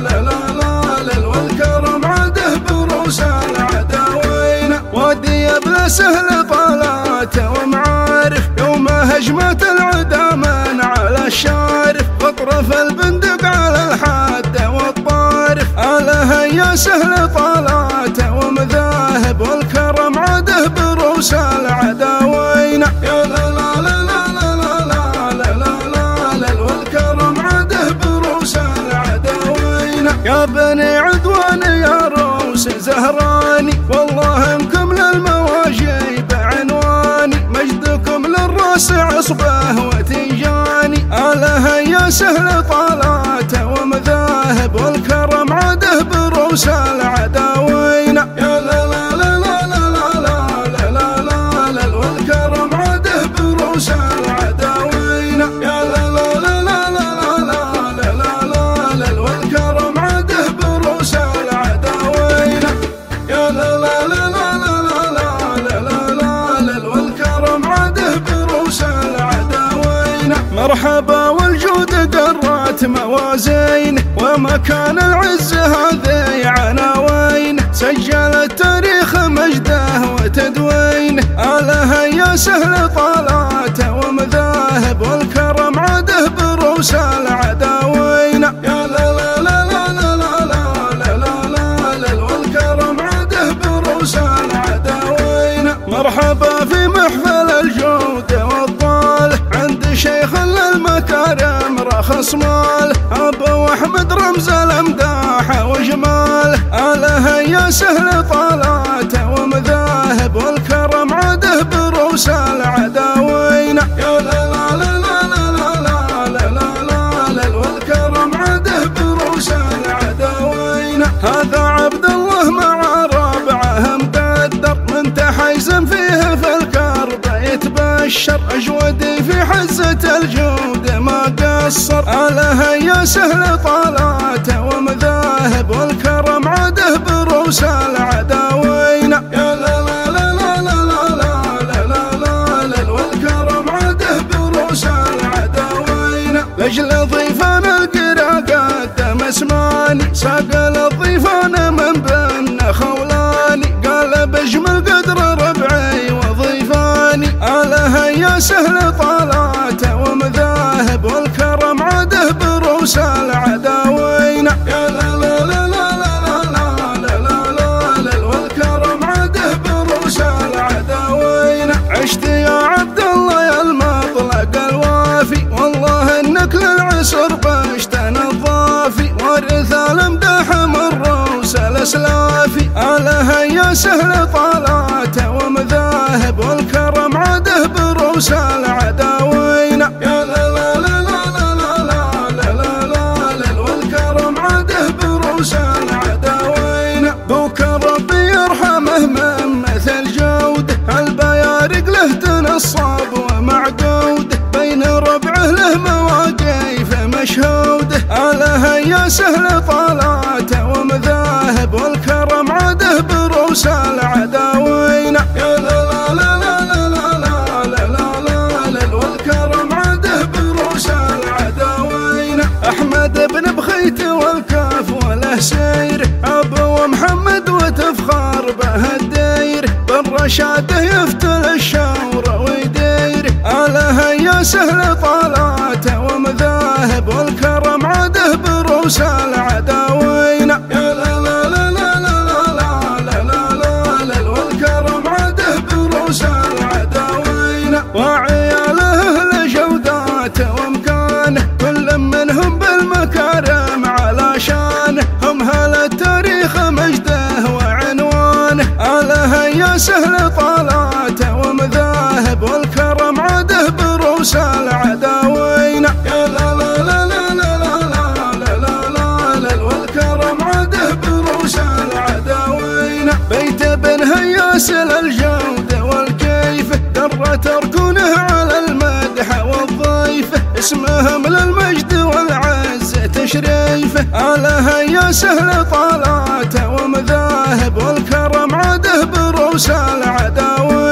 لا لا والكرم عده بروس العداوين وادي بلا سهل طالاته ومعارف يوم هجمت العدا من على الشارف واطرف البندق على الحاد والطارف آلها يا سهل طالاته بروس العداوين يا لا لا لا لا لا لا لا لا لا والكرم عده بروس العداوين يا بني عدوان يا روس زهراني والله انكم للمواجيب عنواني مجدكم للراس عصبه وتيجاني آلها يا سهل طالاته ومذاهب والكرم عده بروس العداوين ومكان العز هذه عناوين سجل التاريخ مجده وتدوين. آلها يا سهل طالاته ومذاهب والكرم عده بروس العداوين. للمكارم رخص مال أبو أحمد رمز الأمداح وجمال آلها يا سهل طالاته ومذاهب والكرم عده بروس العداوين يا لا لا لا لا لا لا لا لا لا والكرم عده بروس العداوين هذا عبد الله مع ربعه مقدر من تحيزم فيه في الكرب يتبشر اجودي في حزة الجود ما قصر آلها يا سهل طالاته ومذاهب والكرم عده بروس العداوين يا لا لا لا لا لا لا لا لا لا والكرم عده بروس العداوين لاجل ضيفان القرا قدم اسماني ساق الضيفان من بن خولاني قال بجمل قدر ربعي وضيفاني آلها يا سهل طالاته بروس العداوين يا لا لا لا لا لا لا لا والكرم عشت يا عبد الله يا المطلق الوافي والله انك من روس اسلافي الها يا سهل طالاته ومذاهب والكرم عده بروس العداوين تنصب ومعقود بين ربعه له مواقيف مشهوده الها يا سهل طالاته ومذاهب والكرم عده بروس العداوين يا لا لا لا لا لا لا لا لا لا والكرم عده بروس العداوين احمد بن بخيت والكاف وله سير ابو محمد الدير شاده يفتل الشاور ويدير على هيا سهل طالاته ومذاهب والكرم عاده بروس العداوي هياس الجودة والكيف در تركونه على المدح والضيف. اسمهم للمجد والعز تشريفه الها يا سهل طالاته ومذاهب والكرم عده بروس العداوين